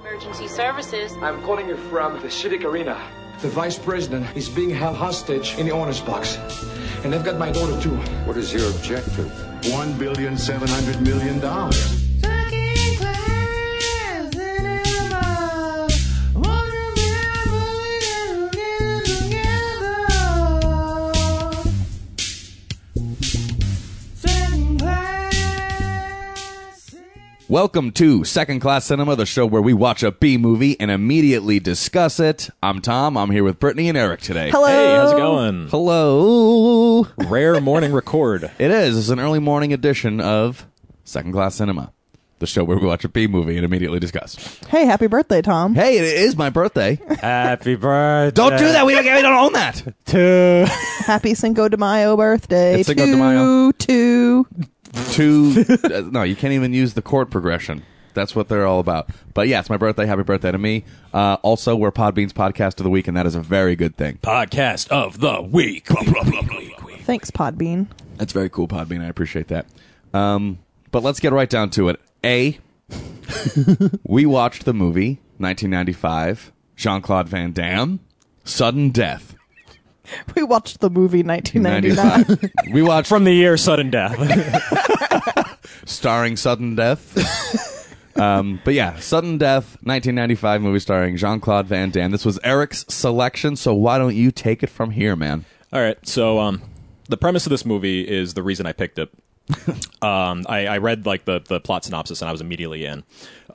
Emergency services. I'm calling you from the Civic Arena. The vice president is being held hostage in the owner's box. And they've got my daughter, too. What is your objective? One billion seven hundred million dollars. Welcome to Second Class Cinema, the show where we watch a B movie and immediately discuss it. I'm Tom. I'm here with Brittany and Erik today. Hello. Hey, how's it going? Hello. Rare morning record. It is. It's an early morning edition of Second Class Cinema, the show where we watch a B movie and immediately discuss. Hey, happy birthday, Tom. Hey, it is my birthday. Happy birthday. Don't do that. We don't, we don't own that. To Happy Cinco de Mayo birthday. It's Cinco de to, Mayo. To To uh, no, you can't even use the chord progression. That's what they're all about. But yeah, it's my birthday. Happy birthday to me. Uh, also, we're Podbean's podcast of the week, and that is a very good thing. podcast of the week. thanks, Podbean. That's very cool, Podbean. I appreciate that. Um, but let's get right down to it. A, we watched the movie 1995, Jean Claude Van Damme, Sudden Death. We watched the movie 1999. we watched From the year sudden death. starring Sudden Death. um, but yeah, Sudden Death, 1995 movie starring Jean Claude Van Damme. This was Erik's selection, so why don't you take it from here, man? All right. So, um, the premise of this movie is the reason I picked it. um, I, I read like the the plot synopsis and I was immediately in.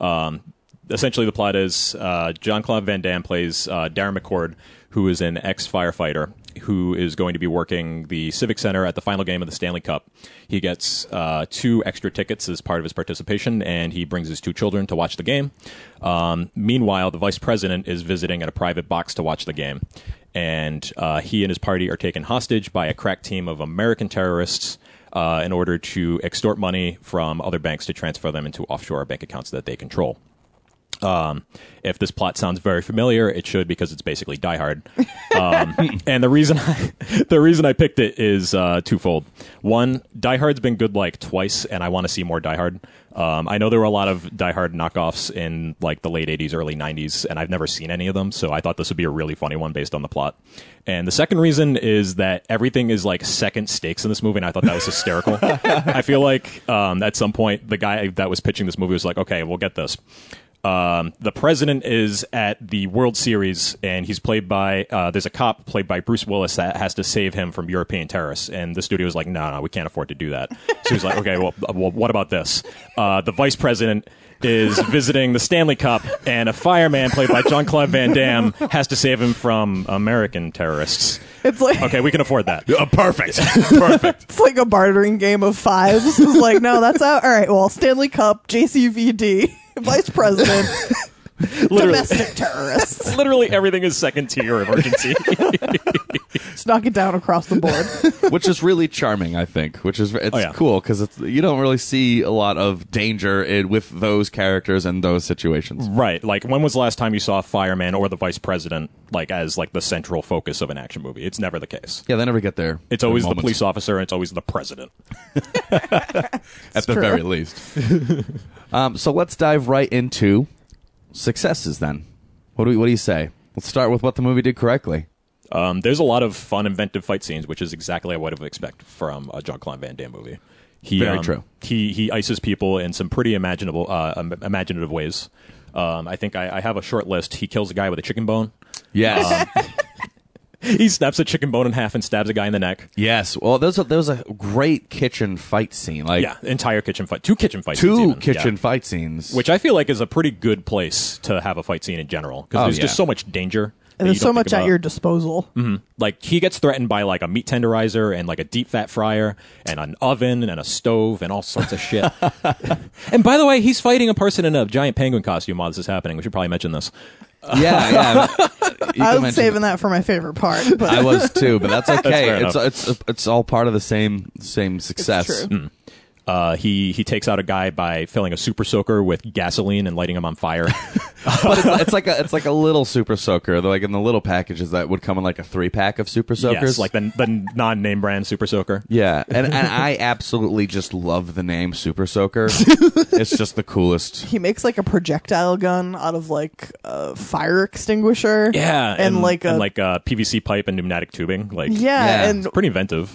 Um, essentially, the plot is uh, Jean Claude Van Damme plays uh, Darren McCord, who is an ex firefighter who is going to be working the Civic Center at the final game of the Stanley Cup. He gets uh, two extra tickets as part of his participation, and he brings his two children to watch the game. Um, meanwhile, the vice president is visiting at a private box to watch the game, and uh, he and his party are taken hostage by a crack team of American terrorists uh, in order to extort money from other banks to transfer them into offshore bank accounts that they control. Um, if this plot sounds very familiar, it should because it's basically Die Hard. Um, and the reason I, the reason I picked it is uh, twofold. One, Die Hard's been good like twice, and I want to see more Die Hard. Um, I know there were a lot of Die Hard knockoffs in like the late '80s, early '90s, and I've never seen any of them, so I thought this would be a really funny one based on the plot. And the second reason is that everything is like second stakes in this movie, and I thought that was hysterical. I feel like um, at some point the guy that was pitching this movie was like, "Okay, we'll get this." Um, the president is at the World Series, and he's played by uh, there's a cop played by Bruce Willis that has to save him from European terrorists, and the studio is like, no, no, we can't afford to do that. So he's like, okay, well, well what about this? Uh, the vice president is visiting the Stanley Cup, and a fireman played by Jean Claude Van Damme has to save him from American terrorists. it's like Okay, we can afford that. Uh, perfect. perfect. it's like a bartering game of fives. It's like, no, that's out. All right, well, Stanley Cup, JCVD, Vice President, domestic terrorists. Literally everything is second tier emergency. Just knock it down across the board. which is really charming, I think. Which is it's Oh, yeah. cool because you don't really see a lot of danger in, with those characters and those situations. Right. Like when was the last time you saw a fireman or the vice president like as like the central focus of an action movie? It's never the case. Yeah, they never get there. It's always the police officer and it's always the president. at the true. very least. um, so let's dive right into successes. Then, what do we, what do you say? Let's start with what the movie did correctly. Um, there's a lot of fun, inventive fight scenes, which is exactly what I would expect from a Jean Claude Van Damme movie. He, Very um, true. He he ices people in some pretty imaginable, uh, um, imaginative ways. Um, I think I, I have a short list. He kills a guy with a chicken bone. Yes, He snaps a chicken bone in half and stabs a guy in the neck. yes. Well, there's a, there was a great kitchen fight scene, like Yeah, entire kitchen fight, two kitchen fight, scenes two even. kitchen Yeah. fight scenes. which I feel like is a pretty good place to have a fight scene in general because Oh, there's yeah. just so much danger. That And there's so don't much at your disposal. Mm-hmm. like he gets threatened by like a meat tenderizer and like a deep fat fryer and an oven and a stove and all sorts of shit. and by the way, he's fighting a person in a giant penguin costume while this is happening. We should probably mention this. yeah, yeah. You I was saving that for my favorite part. But I was too, but that's okay. fair it's it's it's all part of the same same success. true. Uh, he he takes out a guy by filling a super soaker with gasoline and lighting him on fire. but it's, it's like a it's like a little super soaker. Like in the little packages that would come in like a three pack of super soakers. yes, like the the non name brand super soaker. yeah, and and I absolutely just love the name Super Soaker. it's just the coolest. He makes like a projectile gun out of like a fire extinguisher. Yeah, and, like a and like uh, PVC pipe and pneumatic tubing. Like yeah, Yeah. and pretty inventive.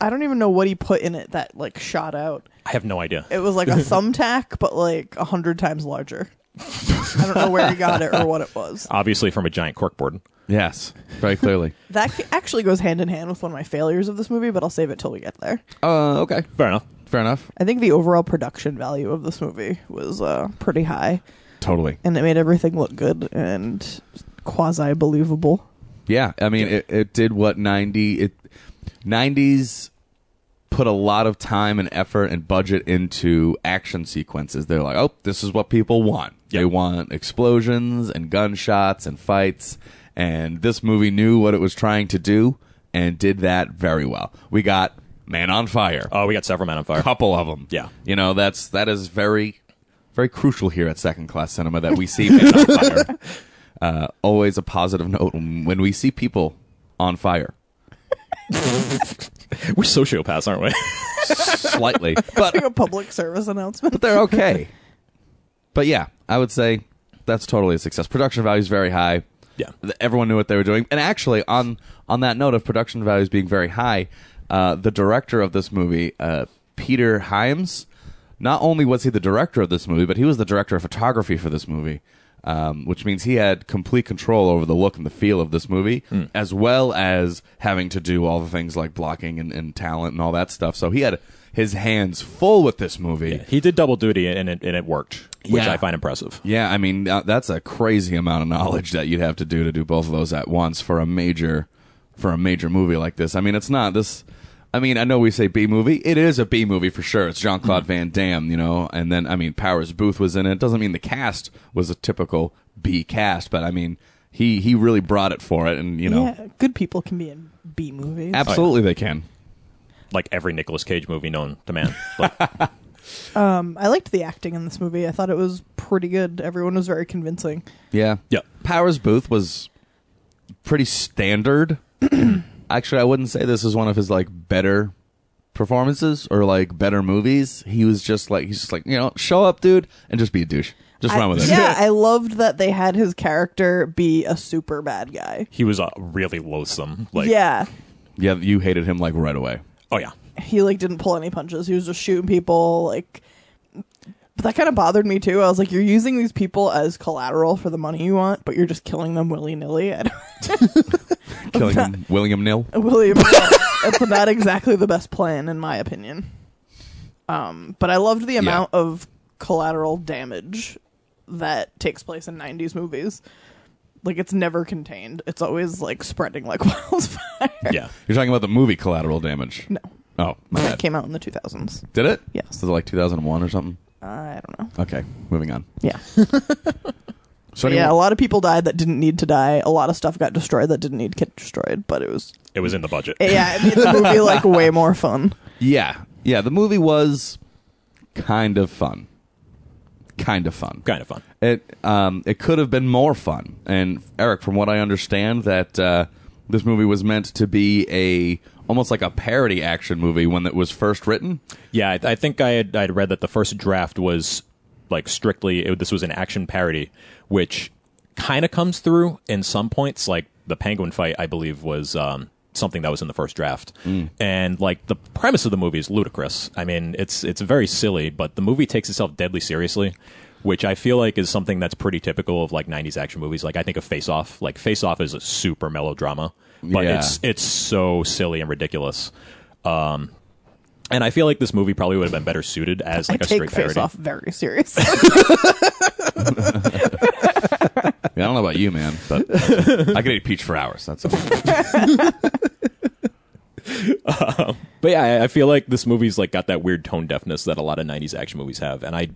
I don't even know what he put in it that like shot out. I have no idea. It was like a thumbtack, but like a hundred times larger. I don't know where he got it or what it was. Obviously from a giant corkboard. Yes, very clearly. That c- actually goes hand in hand with one of my failures of this movie, but I'll save it till we get there. Uh, okay, Fair enough. fair enough. I think the overall production value of this movie was uh, pretty high, Totally. and it made everything look good and quasi believable. Yeah, I mean, it, it did what ninety it nineties put a lot of time and effort and budget into action sequences. They're like, oh, this is what people want. They want explosions and gunshots and fights, and this movie knew what it was trying to do and did that very well. We got Man on Fire, Oh, we got several men on fire. a couple of them. Yeah. you know that's that is very very crucial here at Second Class Cinema that we see Man on Fire. Uh, always a positive note when we see people on fire. We're sociopaths, aren't we? slightly, but Like a public service announcement. but they're okay. But yeah, I would say that's totally a success. Production value is very high. Yeah. Th- everyone knew what they were doing. And actually, on on that note of production values being very high, uh, the director of this movie, uh, Peter Hyams, not only was he the director of this movie, but he was the director of photography for this movie. Um, which means he had complete control over the look and the feel of this movie, as well as having to do all the things like blocking and, and talent and all that stuff. So he had his hands full with this movie. he did double duty and it, and it worked, which Yeah. I find impressive. Yeah, I mean uh, that's a crazy amount of knowledge that you'd have to do to do both of those at once for a major for a major movie like this. I mean, it's not this. I mean, I know we say B movie. It is a B movie for sure. It's Jean Claude Van Damme, you know, and then I mean Powers Boothe was in it. it. Doesn't mean the cast was a typical B cast, but I mean he he really brought it for it, and you know, Yeah, good people can be in B movies. absolutely they can. Like every Nicolas Cage movie known to man. Like, Um, I liked the acting in this movie. I thought it was pretty good. Everyone was very convincing. Yeah. Yeah. Powers Boothe was pretty standard. Actually, I wouldn't say this is one of his like better performances or like better movies. He was just like he's just like, you know, show up, dude, and just be a douche. Just I- run with it. Yeah, I loved that they had his character be a super bad guy. he was uh, really loathsome. Like, yeah. Yeah, you hated him like right away. Oh yeah. He like didn't pull any punches. He was just shooting people like but that kind of bothered me too. I was like, you're using these people as collateral for the money you want, but you're just killing them willy nilly. Killing him, William Nil. William, that's not exactly the best plan, in my opinion. Um, but I loved the amount of collateral damage that takes place in '90s movies. Like it's never contained; it's always like spreading like wildfire. Yeah. You're talking about the movie Collateral Damage. No, Oh, my that bad. came out in the 2000s. Did it? Yes. Was it like 2001 or something? I don't know. Okay, moving on. Yeah, So yeah. A lot of people died that didn't need to die. A lot of stuff got destroyed that didn't need to get destroyed. But it was It was in the budget. yeah, it made the movie like way more fun. Yeah, yeah. The movie was kind of fun. Kind of fun. kind of fun. It um, it could have been more fun. And Erik, from what I understand, that uh, this movie was meant to be a almost like a parody action movie when it was first written. Yeah, I, I think I had I'd read that the first draft was like strictly it, this was an action parody, which kind of comes through in some points. Like the penguin fight, I believe was um, something that was in the first draft, and like the premise of the movie is ludicrous. I mean, it's it's very silly, but the movie takes itself deadly seriously. Which I feel like is something that's pretty typical of like '90s action movies. Like I think of Face Off. Like Face Off is a super melodrama, but Yeah. it's it's so silly and ridiculous. Um, and I feel like this movie probably would have been better suited as like I a straight take Face parody. Off very seriously. Yeah, I don't know about you, man, but I could eat peach for hours. That's all. But yeah, I, I feel like this movie's like got that weird tone deafness that a lot of '90s action movies have, and I,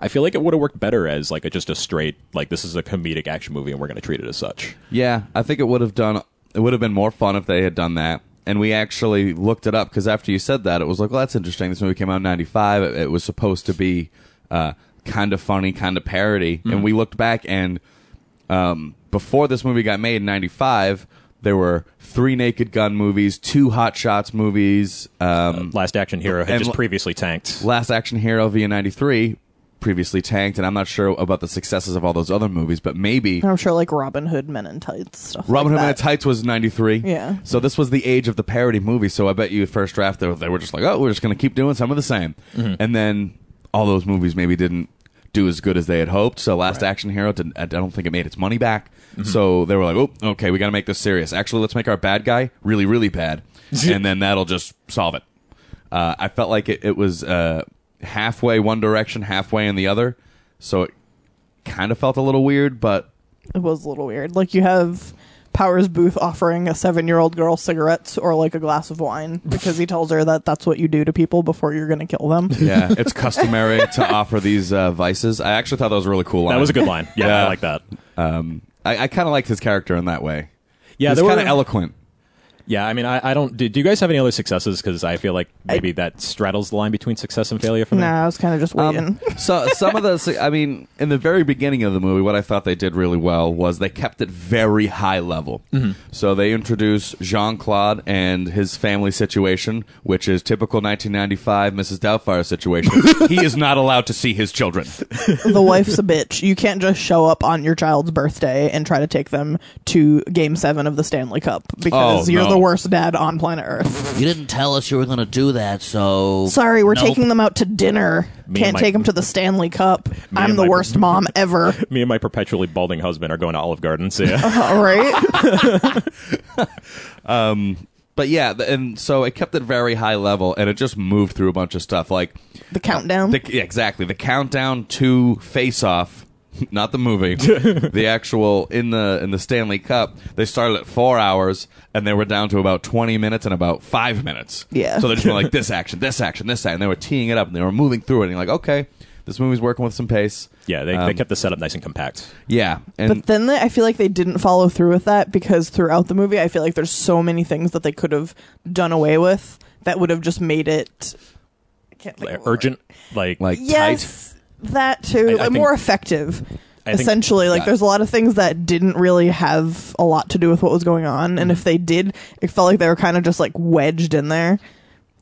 I feel like it would have worked better as like a, just a straight like this is a comedic action movie and we're going to treat it as such. Yeah, I think it would have done. It would have been more fun if they had done that. and we actually looked it up because after you said that, it was like, well, that's interesting. This movie came out in '95. It, it was supposed to be uh, kind of funny, kind of parody, and we looked back and um, before this movie got made in '95, there were three Naked Gun movies, two Hot Shots movies, um, Last Action Hero had just previously tanked. Last Action Hero via '93 previously tanked, and I'm not sure about the successes of all those other movies, but maybe I'm sure like Robin Hood, Men in Tights, stuff. Robin like Hood Men in. Tights was '93. Yeah. So this was the age of the parody movie. So I bet you first draft they were, they were just like, oh, we're just going to keep doing some of the same, and then all those movies maybe didn't do as good as they had hoped. So Last Action Hero, didn't, I don't think it made its money back. So they were like, oh, okay, we got to make this serious. Actually, let's make our bad guy really, really bad, and then that'll just solve it. Uh, I felt like it, it was uh, halfway one direction, halfway in the other. So it kind of felt a little weird, but It was a little weird. Like you have Powers Boothe offering a seven-year-old girl cigarettes or like a glass of wine because he tells her that that's what you do to people before you're going to kill them. yeah, it's customary to offer these uh, vices. I actually thought that was a really cool line. That was a good line. Yeah, Yeah. I like that. Um, I, I kind of liked his character in that way. Yeah, He's kind of eloquent. Yeah, I mean, I, I don't. Do, do you guys have any other successes? Because I feel like maybe that straddles the line between success and failure for me. Nah, I was kind of just waiting. Um, so some of the, I mean, in the very beginning of the movie, what I thought they did really well was they kept it very high level. Mm-hmm. So they introduce Jean Claude and his family situation, which is typical 1995 Mrs. Doubtfire situation. he is not allowed to see his children. the wife's a bitch. You can't just show up on your child's birthday and try to take them to Game Seven of the Stanley Cup because Oh, you're no. The worst dad on planet Earth. You didn't tell us you were going to do that, so. Sorry, we're Nope. taking them out to dinner. Me Can't my- take them to the Stanley Cup. I'm and the my- worst mom ever. Me and my perpetually balding husband are going to Olive Garden. So yeah. All uh-huh, right. Um, but yeah, th- and so it kept it very high level, and it just moved through a bunch of stuff like The countdown. The, yeah, exactly. The countdown to Face Off, not the movie. the actual in the in the Stanley Cup. They started at four hours and they were down to about twenty minutes and about five minutes. Yeah. So they just went like this action, this action, this action. And they were teeing it up and they were moving through it. And you're like, okay, this movie's working with some pace. Yeah, they, they Um, kept the setup nice and compact. Yeah, and but then they, I feel like they didn't follow through with that because throughout the movie, I feel like there's so many things that they could have done away with that would have just made it I can't think of what word. Urgent, like like tight. Yes, that too. I- I like think- more effective. I think- Essentially, like Yeah. there's a lot of things that didn't really have a lot to do with what was going on, Mm-hmm. and if they did, it felt like they were kind of just like wedged in there.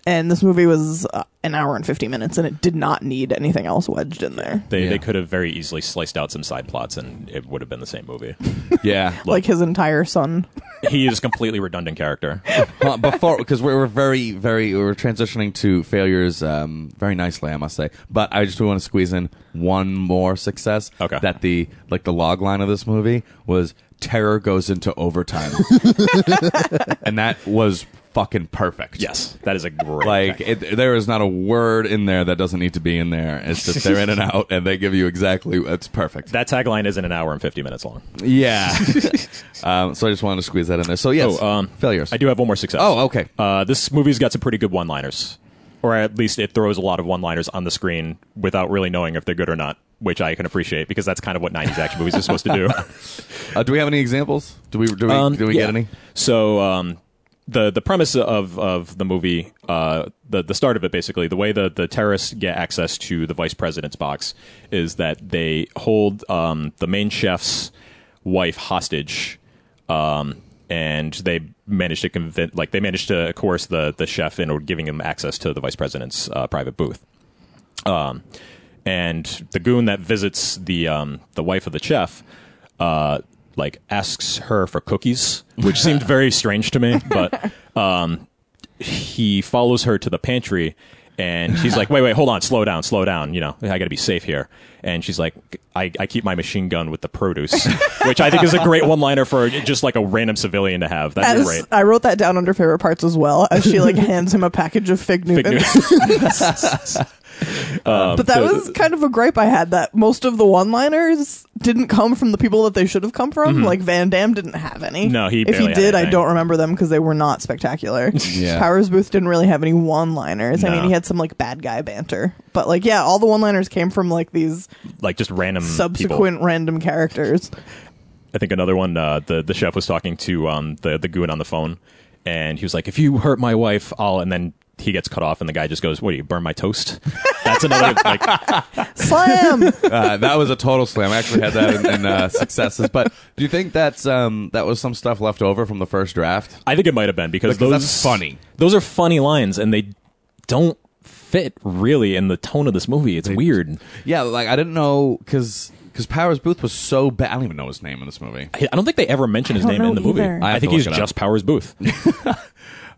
And this movie was uh, an hour and fifty minutes, and it did not need anything else wedged in there. they, Yeah. they could have very easily sliced out some side plots and it would have been the same movie. yeah. Like his entire son. he is a completely redundant character. Well, before because we were very very we were transitioning to failures um, very nicely I must say but I just want to squeeze in one more success Okay. that the like the log line of this movie was terror goes into overtime and that was fucking perfect Yes, that is a great. like it, there is not a word in there that doesn't need to be in there it's just they're in and out and they give you exactly it's perfect that tagline isn't an hour and fifty minutes long. yeah um, so I just wanted to squeeze that in there so yes Oh, um, failures I do have one more success. oh okay Uh, this movie's got some pretty good one-liners, or at least it throws a lot of one-liners on the screen without really knowing if they're good or not, which I can appreciate because that's kind of what '90s action movies are supposed to do. uh, do we have any examples do we do we, Um, do we yeah. get any So um, the the premise of of the movie, uh, the the start of it, basically, the way the the terrorists get access to the vice president's box is that they hold um, the main chef's wife hostage. Um, and they managed to convince, like, they managed to coerce the the chef into giving him access to the vice president's uh, private booth. Um, and the goon that visits the um, the wife of the chef, uh, like asks her for cookies, which seemed very strange to me. But um, he follows her to the pantry, and she's like, "Wait, wait, hold on, slow down, slow down. You know, I got to be safe here." And she's like, I, "I keep my machine gun with the produce," which I think is a great one-liner for just like a random civilian to have. That'd be As great. I wrote that down under favorite parts as well, as she like hands him a package of fig Fig Newtons. But that was kind of a gripe I had that most of the one-liners didn't come from the people that they should have come from. Like Van Damme didn't have any. Mm-hmm. No, he if he had did, I don't remember them because they were not spectacular. Yeah. Powers Boothe didn't really have any one-liners. I mean, he had some like bad guy banter, but like yeah, all the one-liners came from like these like just random people. subsequent random characters. I think another one. Uh, the the chef was talking to um, the the goon on the phone, and he was like, "If you hurt my wife, I'll." And then he gets cut off, and the guy just goes, "What do you burn my toast?" That's another like. Slam. uh, that was a total slam. I actually had that in, in uh, successes. But do you think that's um, that was some stuff left over from the first draft? I think it might have been because, Because those that's funny. Those are funny lines, and they don't fit really in the tone of this movie. It's weird. Yeah, like I didn't know because because Powers Boothe was so bad. I don't even know his name in this movie. I I don't think they ever mention his don't name in know the movie. I I, have think to he's it up. just Powers Boothe.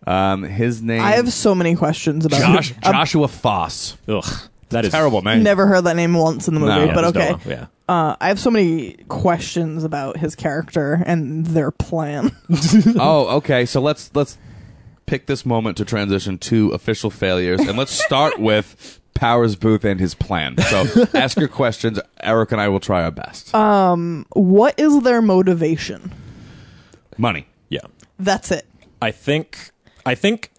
Um, his name. I have so many questions about Josh him. Joshua Foss. Ugh, that is Terrible name. never heard that name once in the movie, No. Yeah, but there's okay. no- yeah. Uh, I have so many questions about his character and their plan. oh, okay. So let's let's pick this moment to transition to official failures, and let's start with Powers Boothe and his plan. So ask your questions. Erik and I will try our best. Um what is their motivation? Money. Yeah. That's it. I think I think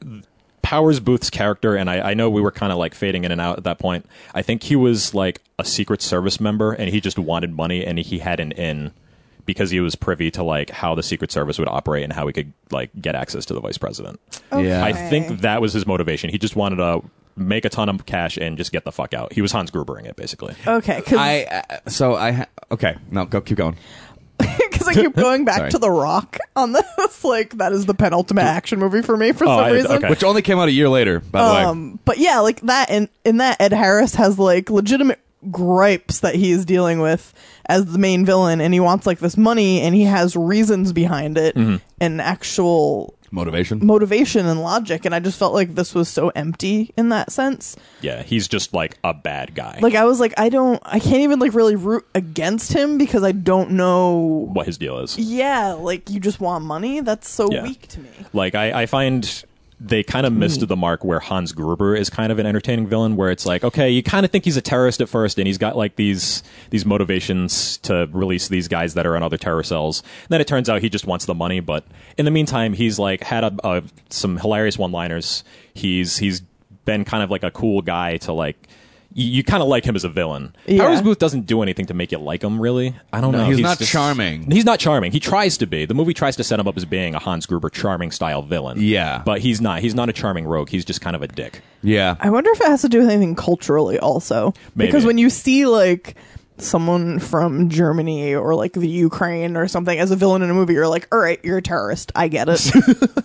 Powers Boothe's character, and I, I know we were kind of like fading in and out at that point. I think he was like a Secret Service member, and he just wanted money, and he had an in because he was privy to like how the Secret Service would operate and how he could like get access to the vice president. Yeah. I think that was his motivation. He just wanted to make a ton of cash and just get the fuck out. He was Hans Grubering it basically. Okay, I uh, so I ha- okay. No, go keep going. I keep going back Sorry. to The Rock on this. Like that is the penultimate action movie for me for Oh, some I- reason. okay. Which only came out a year later, by the way. Um, but yeah, like that in in that Ed Harris has like legitimate gripes that he is dealing with as the main villain, and he wants like this money, and he has reasons behind it Mm-hmm. and actual Motivation. motivation and logic. And I just felt like this was so empty in that sense. Yeah, he's just like a bad guy. Like I was like, I don't, I can't even like really root against him because I don't know. what his deal is. Yeah, like you just want money. That's so Yeah. weak to me. Like I, I find they kind of hmm. missed the mark where Hans Gruber is kind of an entertaining villain where it's like, okay, you kind of think he's a terrorist at first and he's got like these these motivations to release these guys that are in other terror cells. And then it turns out he just wants the money, but in the meantime, he's like had a, a some hilarious one-liners. He's he's been kind of like a cool guy to like you, you kind of like him as a villain. Yeah. Powers Boothe doesn't do anything to make you like him, really. I don't No, know. he's not charming. He's not charming. He tries to be. The movie tries to set him up as being a Hans Gruber charming style villain. Yeah. But he's not. He's not a charming rogue. He's just kind of a dick. Yeah. I wonder if it has to do with anything culturally also. Maybe. Because when you see like someone from Germany or like the Ukraine or something as a villain in a movie, you're like, all right, you're a terrorist. I get it.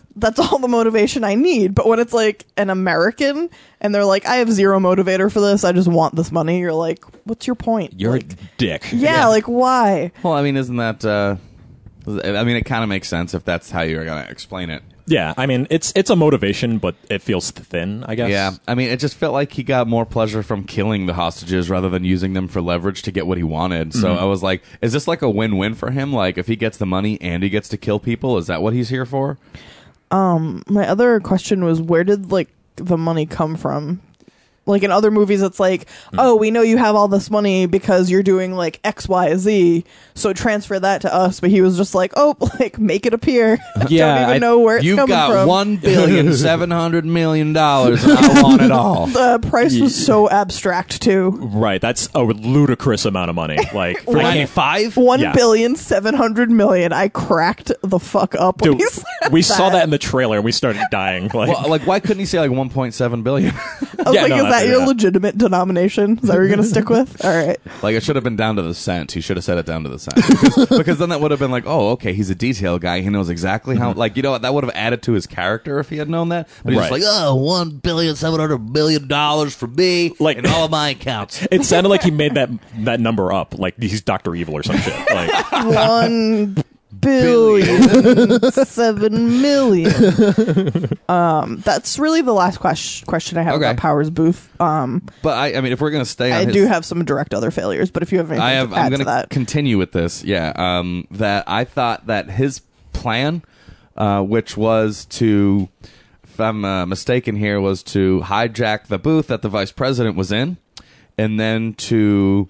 That's all the motivation I need. But when it's like an American and they're like, I have zero motivator for this, I just want this money, you're like, what's your point? You're like, a dick. yeah, like why? Well, I mean, isn't that? Uh, I mean, it kind of makes sense if that's how you're gonna explain it. Yeah. I mean, it's it's a motivation, but it feels thin. I guess. Yeah, I mean, it just felt like he got more pleasure from killing the hostages rather than using them for leverage to get what he wanted. So I was like, is this like a win-win for him? Like, if he gets the money and he gets to kill people, is that what he's here for? Um, my other question was where did like the money come from? Like in other movies, it's like, hmm. oh, we know you have all this money because you're doing like X, Y, Z, so transfer that to us. But he was just like, oh, like make it appear. Yeah, Don't even I- know where it's You've coming got from. one billion seven hundred million dollars, and I want it all. The price was so abstract too. Right. That's a ludicrous amount of money. Like I can't- five? One Yeah. billion seven hundred million. I cracked the fuck up when Dude, he said we saw that in the trailer and we started dying. Like, Well, like, why couldn't he say like one point seven billion? I was Yeah, like, no, is I that your that. legitimate denomination? Is that what you're gonna stick with? All right. like, it should have been down to the cent. He should have said it down to the cent because, because then that would have been like, oh, okay, he's a detail guy. He knows exactly how. Like, you know, what? that would have added to his character if he had known that. But he's just Right. like, Oh, one billion seven hundred million dollars for me Like- and all of my accounts. it sounded like he made that that number up. Like he's Doctor Evil or some shit. Like, one billion seven million. um, that's really the last question question I have Okay. about Powers Boothe. Um, But I, I mean, if we're gonna stay, on I his, do have some direct other failures, but if you have anything I have. to add I'm to gonna that, continue with this. Yeah. Um. That I thought that his plan, uh, which was to, if I'm uh, mistaken here, was to hijack the booth that the vice president was in, and then to.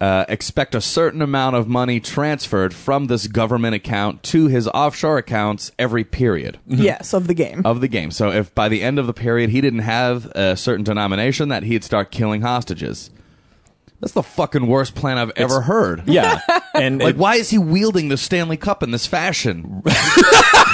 Uh, expect a certain amount of money transferred from this government account to his offshore accounts every period yes, of the game. of the game. So if by the end of the period he didn't have a certain denomination, that he'd start killing hostages. That's the fucking worst plan I've ever heard. yeah. And Like, it- why is he wielding the Stanley Cup in this fashion?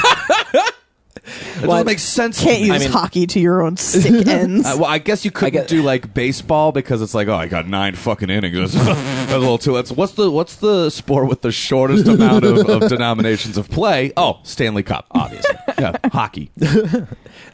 It doesn't make sense. to Can't me. use mean- hockey to your own sick ends. Uh, well, I guess you couldn't get- do like baseball because it's like, oh, I got nine fucking innings. That's, that's a little too. That's, what's the what's the sport with the shortest amount of, of denominations of play? Oh, Stanley Cup, obviously. yeah, hockey.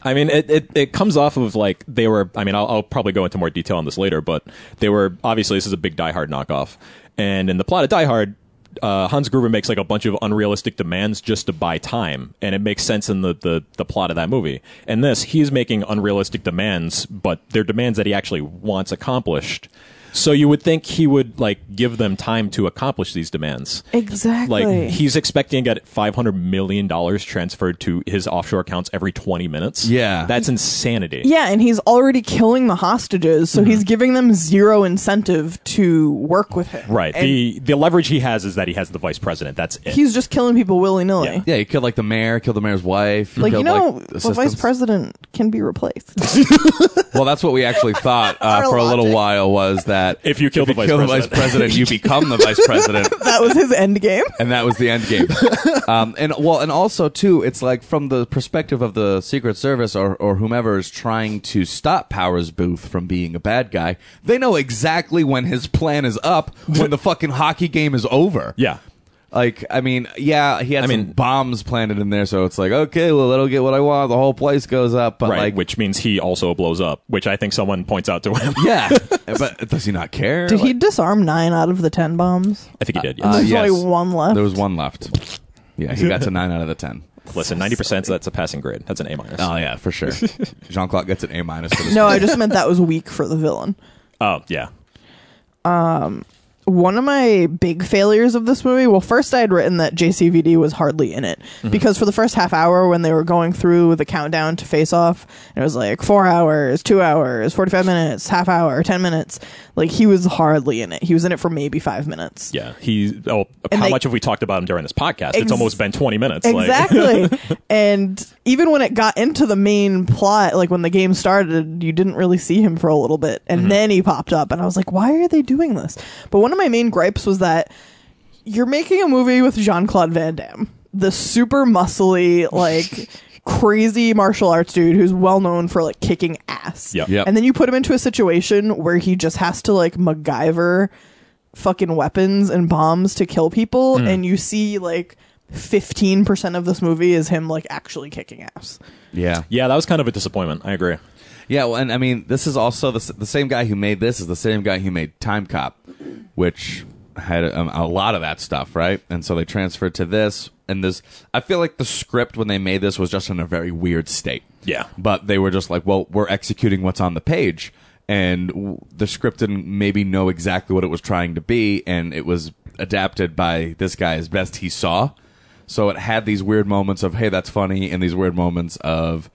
I mean, it, it, it comes off of like they were. I mean, I'll, I'll probably go into more detail on this later, but they were obviously this is a big Die Hard knockoff, and in the plot of Die Hard. Uh, Hans Gruber makes like a bunch of unrealistic demands just to buy time, and it makes sense in the, the, the plot of that movie. And this, he's making unrealistic demands, but they're demands that he actually wants accomplished. So you would think he would like give them time to accomplish these demands. exactly. Like he's expecting to get five hundred million dollars transferred to his offshore accounts every twenty minutes. Yeah. that's insanity. yeah, and he's already killing the hostages, so Mm-hmm. he's giving them zero incentive to work with him. Right. And the the leverage he has is that he has the vice president. That's it. he's just killing people willy nilly. Yeah. Yeah, you killed like the mayor, killed the mayor's wife. Like you know, like, the vice president can be replaced. Well, that's what we actually thought uh, Our for a little while was that If you kill the vice kill president. the vice president, you become the vice president. that was his end game. and that was the end game. um, and well, and also too, it's like from the perspective of the Secret Service or, or whomever is trying to stop Powers Boothe from being a bad guy. They know exactly when his plan is up when the fucking hockey game is over. yeah. Like, I mean, yeah, he had I some mean- bombs planted in there, so it's like, okay, well, that'll get what I want. The whole place goes up, but right. like, which means he also blows up, which I think someone points out to him. yeah, but does he not care? Did he disarm nine out of the ten bombs? I think he did. uh, Yes. There's yes. only one left. There was one left. Yeah, he got to nine out of the ten. Listen, ninety percent. That's a passing grade. That's an A minus. Oh yeah, for sure. Jean Claude gets an A minus for this. no, I just meant that was weak for the villain. Oh yeah. One of my big failures of this movie well first i had written that jcvd was hardly in it mm-hmm. because for the first half hour when they were going through the countdown to face off it was like four hours two hours 45 minutes half hour 10 minutes like he was hardly in it he was in it for maybe five minutes Yeah. He. Oh, And how they- much have we talked about him during this podcast? Ex- it's almost been twenty minutes. like- exactly and even when it got into the main plot like when the game started you didn't really see him for a little bit and mm-hmm. then he popped up and i was like why are they doing this but one of my main gripes was that you're making a movie with jean-claude van damme the super muscly like crazy martial arts dude who's well known for like kicking ass Yeah. Yep. and then you put him into a situation where he just has to like MacGyver fucking weapons and bombs to kill people, Hmm. and you see like 15% of this movie is him like actually kicking ass. Yeah, Yeah, that was kind of a disappointment. I agree. Yeah. Well, and I mean, this is also the the same guy who made this is the same guy who made Time Cop, which had um, a lot of that stuff, right? And so they transferred to this, and this. I feel like the script when they made this was just in a very weird state. Yeah. but they were just like, well, we're executing what's on the page, and w- the script didn't maybe know exactly what it was trying to be, and it was adapted by this guy as best he saw. So it had these weird moments of, hey, that's funny, and these weird moments of,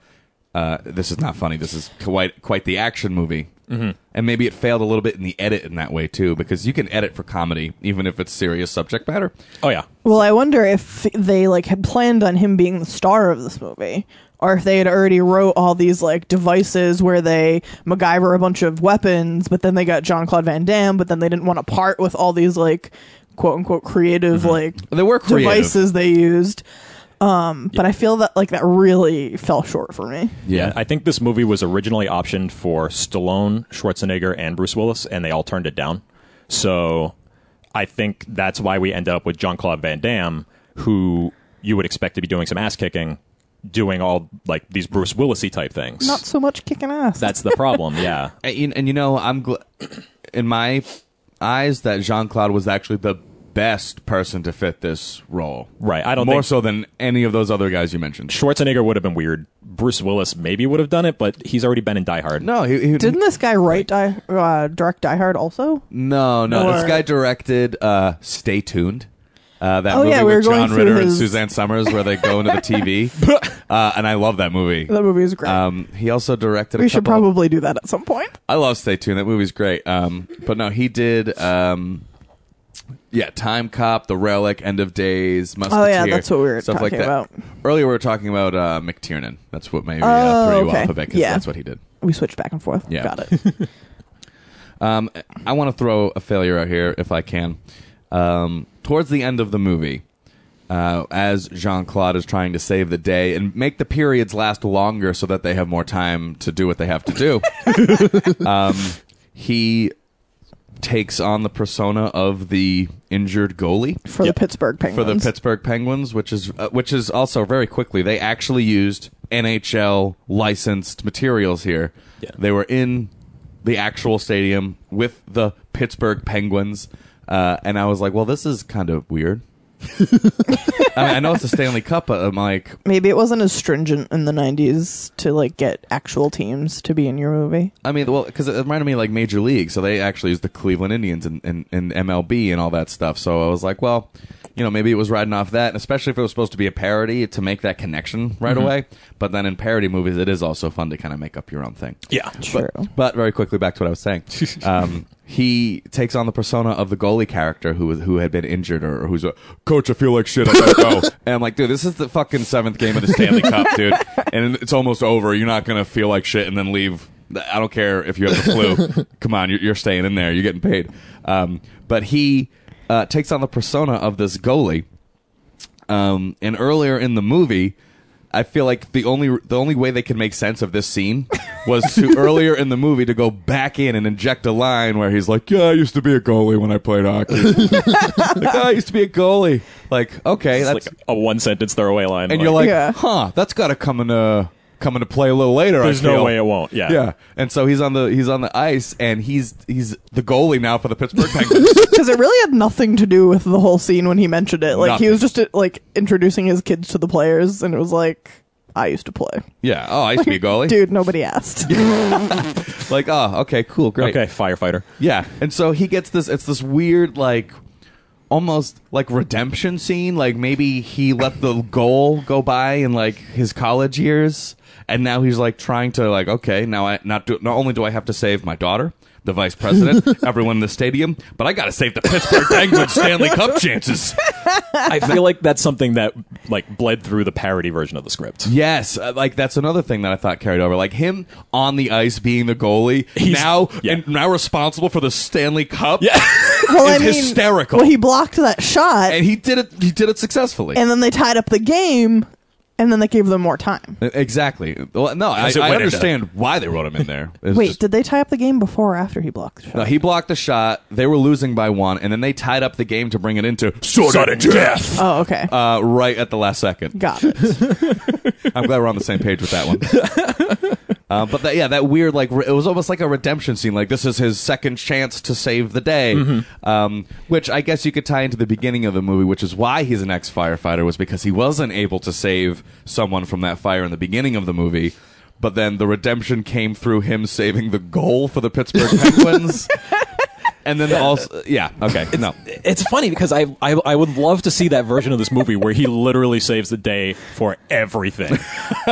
uh, this is not funny. This is quite quite the action movie. Mm-hmm. And maybe it failed a little bit in the edit in that way too, because you can edit for comedy even if it's serious subject matter. Oh yeah. Well, I wonder if they like had planned on him being the star of this movie. Or if they had already wrote all these like devices where they MacGyver a bunch of weapons, but then they got Jean Claude Van Damme, but then they didn't want to part with all these like quote unquote creative like They were creative. devices they used. Um, but I feel that like that really fell short for me. Yeah, I think this movie was originally optioned for Stallone, Schwarzenegger, and Bruce Willis, and they all turned it down. So I think that's why we end up with Jean Claude Van Damme, who you would expect to be doing some ass kicking, doing all like these Bruce Willisy type things. Not so much kicking ass. that's the problem. Yeah. and, you- and you know, I'm gl- in my eyes that Jean Claude was actually the best person to fit this role. Right. I don't more think- so than any of those other guys you mentioned. Schwarzenegger would have been weird. Bruce Willis maybe would have done it, but he's already been in Die Hard. No, he, he Didn't this guy write Die, uh, direct Die Hard also? No, no. This guy directed uh, Stay Tuned. Uh, that Oh, movie yeah, we with were John through Ritter and Suzanne Somers where they go into the TV. uh, and I love that movie. That movie is great. Um, he also directed. we a should couple- probably do that at some point. I love Stay Tuned. That movie's great. Um, but no, he did. Um, yeah, Time Cop, The Relic, End of Days, Musketeer. Oh, yeah, that's what we were stuff like talking that. about. Earlier, we were talking about uh, McTiernan. That's what maybe uh, Oh, threw you okay. off a bit because Yeah. that's what he did. We switched back and forth. Yeah. Got it. Um, I want to throw a failure out here if I can. Um, towards the end of the movie, uh, as Jean Claude is trying to save the day and make the periods last longer so that they have more time to do what they have to do. um, he takes on the persona of the injured goalie for Yep. the Pittsburgh Penguins. for Penguins. the Pittsburgh Penguins, which is uh, which is also very quickly they actually used NHL licensed materials here. Yeah. They were in the actual stadium with the Pittsburgh Penguins, uh, and I was like, well, this is kind of weird. I, mean, I know it's a Stanley Cup, but I'm like, Maybe it wasn't as stringent in the '90s to like get actual teams to be in your movie. I mean, well, because it reminded me of, like Major League, so they actually used the Cleveland Indians and, and, and MLB and all that stuff. So I was like, well, you know, maybe it was riding off that, and especially if it was supposed to be a parody to make that connection right away. But then in parody movies, it is also fun to kind of make up your own thing. Yeah. True. But very quickly back to what I was saying. Um, he takes on the persona of the goalie character who was, who had been injured or, or who's a coach. I feel like shit. I gotta go. and I'm like, dude, this is the fucking seventh game of the Stanley Cup, dude, and it's almost over. You're not gonna feel like shit and then leave. I don't care if you have the flu. Come on, you're, you're staying in there. You're getting paid. Um, but he uh, takes on the persona of this goalie. Um, and earlier in the movie, I feel like the only the only way they could make sense of this scene was to earlier in the movie to go back in and inject a line where he's like, "Yeah, I used to be a goalie when I played hockey. like, oh, I used to be a goalie." Like, okay, It's that's like a one sentence throwaway line. and you're like, Yeah. "Huh, that's got to come into come into play a little later." there's I no way it won't. Yeah. Yeah, and so he's on the he's on the ice, and he's he's the goalie now for the Pittsburgh Penguins. Because it really had nothing to do with the whole scene when he mentioned it. Like he was just uh, like introducing his kids to the players, and it was like, I used to play. yeah. Oh, I used to be a goalie. Dude, nobody asked. Like, oh, okay, cool, great. Okay, firefighter. Yeah, and so he gets this. It's this weird, like, almost like redemption scene. Like maybe he let the goal go by in like his college years, and now he's like trying to like, okay, now I not do, not only do I have to save my daughter, the vice president, everyone in the stadium, but I got to save the Pittsburgh Penguins Stanley Cup chances. I feel like that's something that like bled through the parody version of the script. Yes, uh, like that's another thing that I thought carried over. Like him on the ice being the goalie, He's- now yeah. and now responsible for the Stanley Cup. Yeah. well, Is hysterical. Well, he blocked that shot, and he did it. He did it successfully. and then they tied up the game, and then they gave them more time. exactly. Well, no, I, it I went into- understand why they wrote him in there. It's Wait, just- did they tie up the game before or after he blocked the shot? no, he blocked the shot. They were losing by one, and then they tied up the game to bring it into sudden death. oh, okay. Uh, right at the last second. Got it. I'm glad we're on the same page with that one. Uh, but that, yeah, that weird like re- it was almost like a redemption scene. Like this is his second chance to save the day, Mm-hmm. um, which I guess you could tie into the beginning of the movie, which is why he's an ex firefighter was because he wasn't able to save someone from that fire in the beginning of the movie. But then the redemption came through him saving the goal for the Pittsburgh Penguins. And then also, yeah, okay, no, It's funny because I, I I would love to see that version of this movie where he literally saves the day for everything.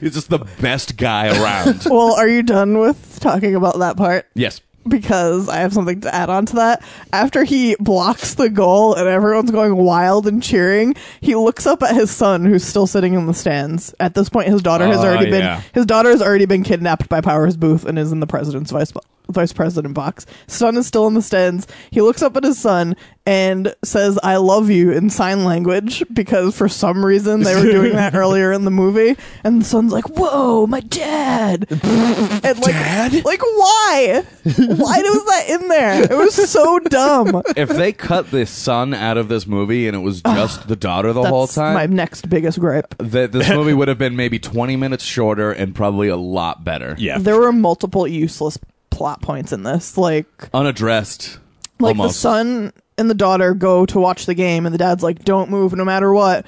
he's just the best guy around. well, are you done with talking about that part? yes, because I have something to add on to that. After he blocks the goal and everyone's going wild and cheering, he looks up at his son who's still sitting in the stands. At this point his daughter has Oh, already been yeah. his daughter has already been kidnapped by Powers Boothe and is in the president's vice vice president box. Son is still in the stands. He looks up at his son and says I love you in sign language because for some reason they were doing that earlier in the movie and the son's like, "Whoa, my dad." and like Dad? like why? Why was that in there? It was so dumb. if they cut the son out of this movie and it was just the daughter the That's whole time, my next biggest gripe. that this movie would have been maybe 20 minutes shorter and probably a lot better. Yeah. There were multiple useless plot points in this. Like Unaddressed. like the son and the daughter go to watch the game and the dad's like, Don't move no matter what.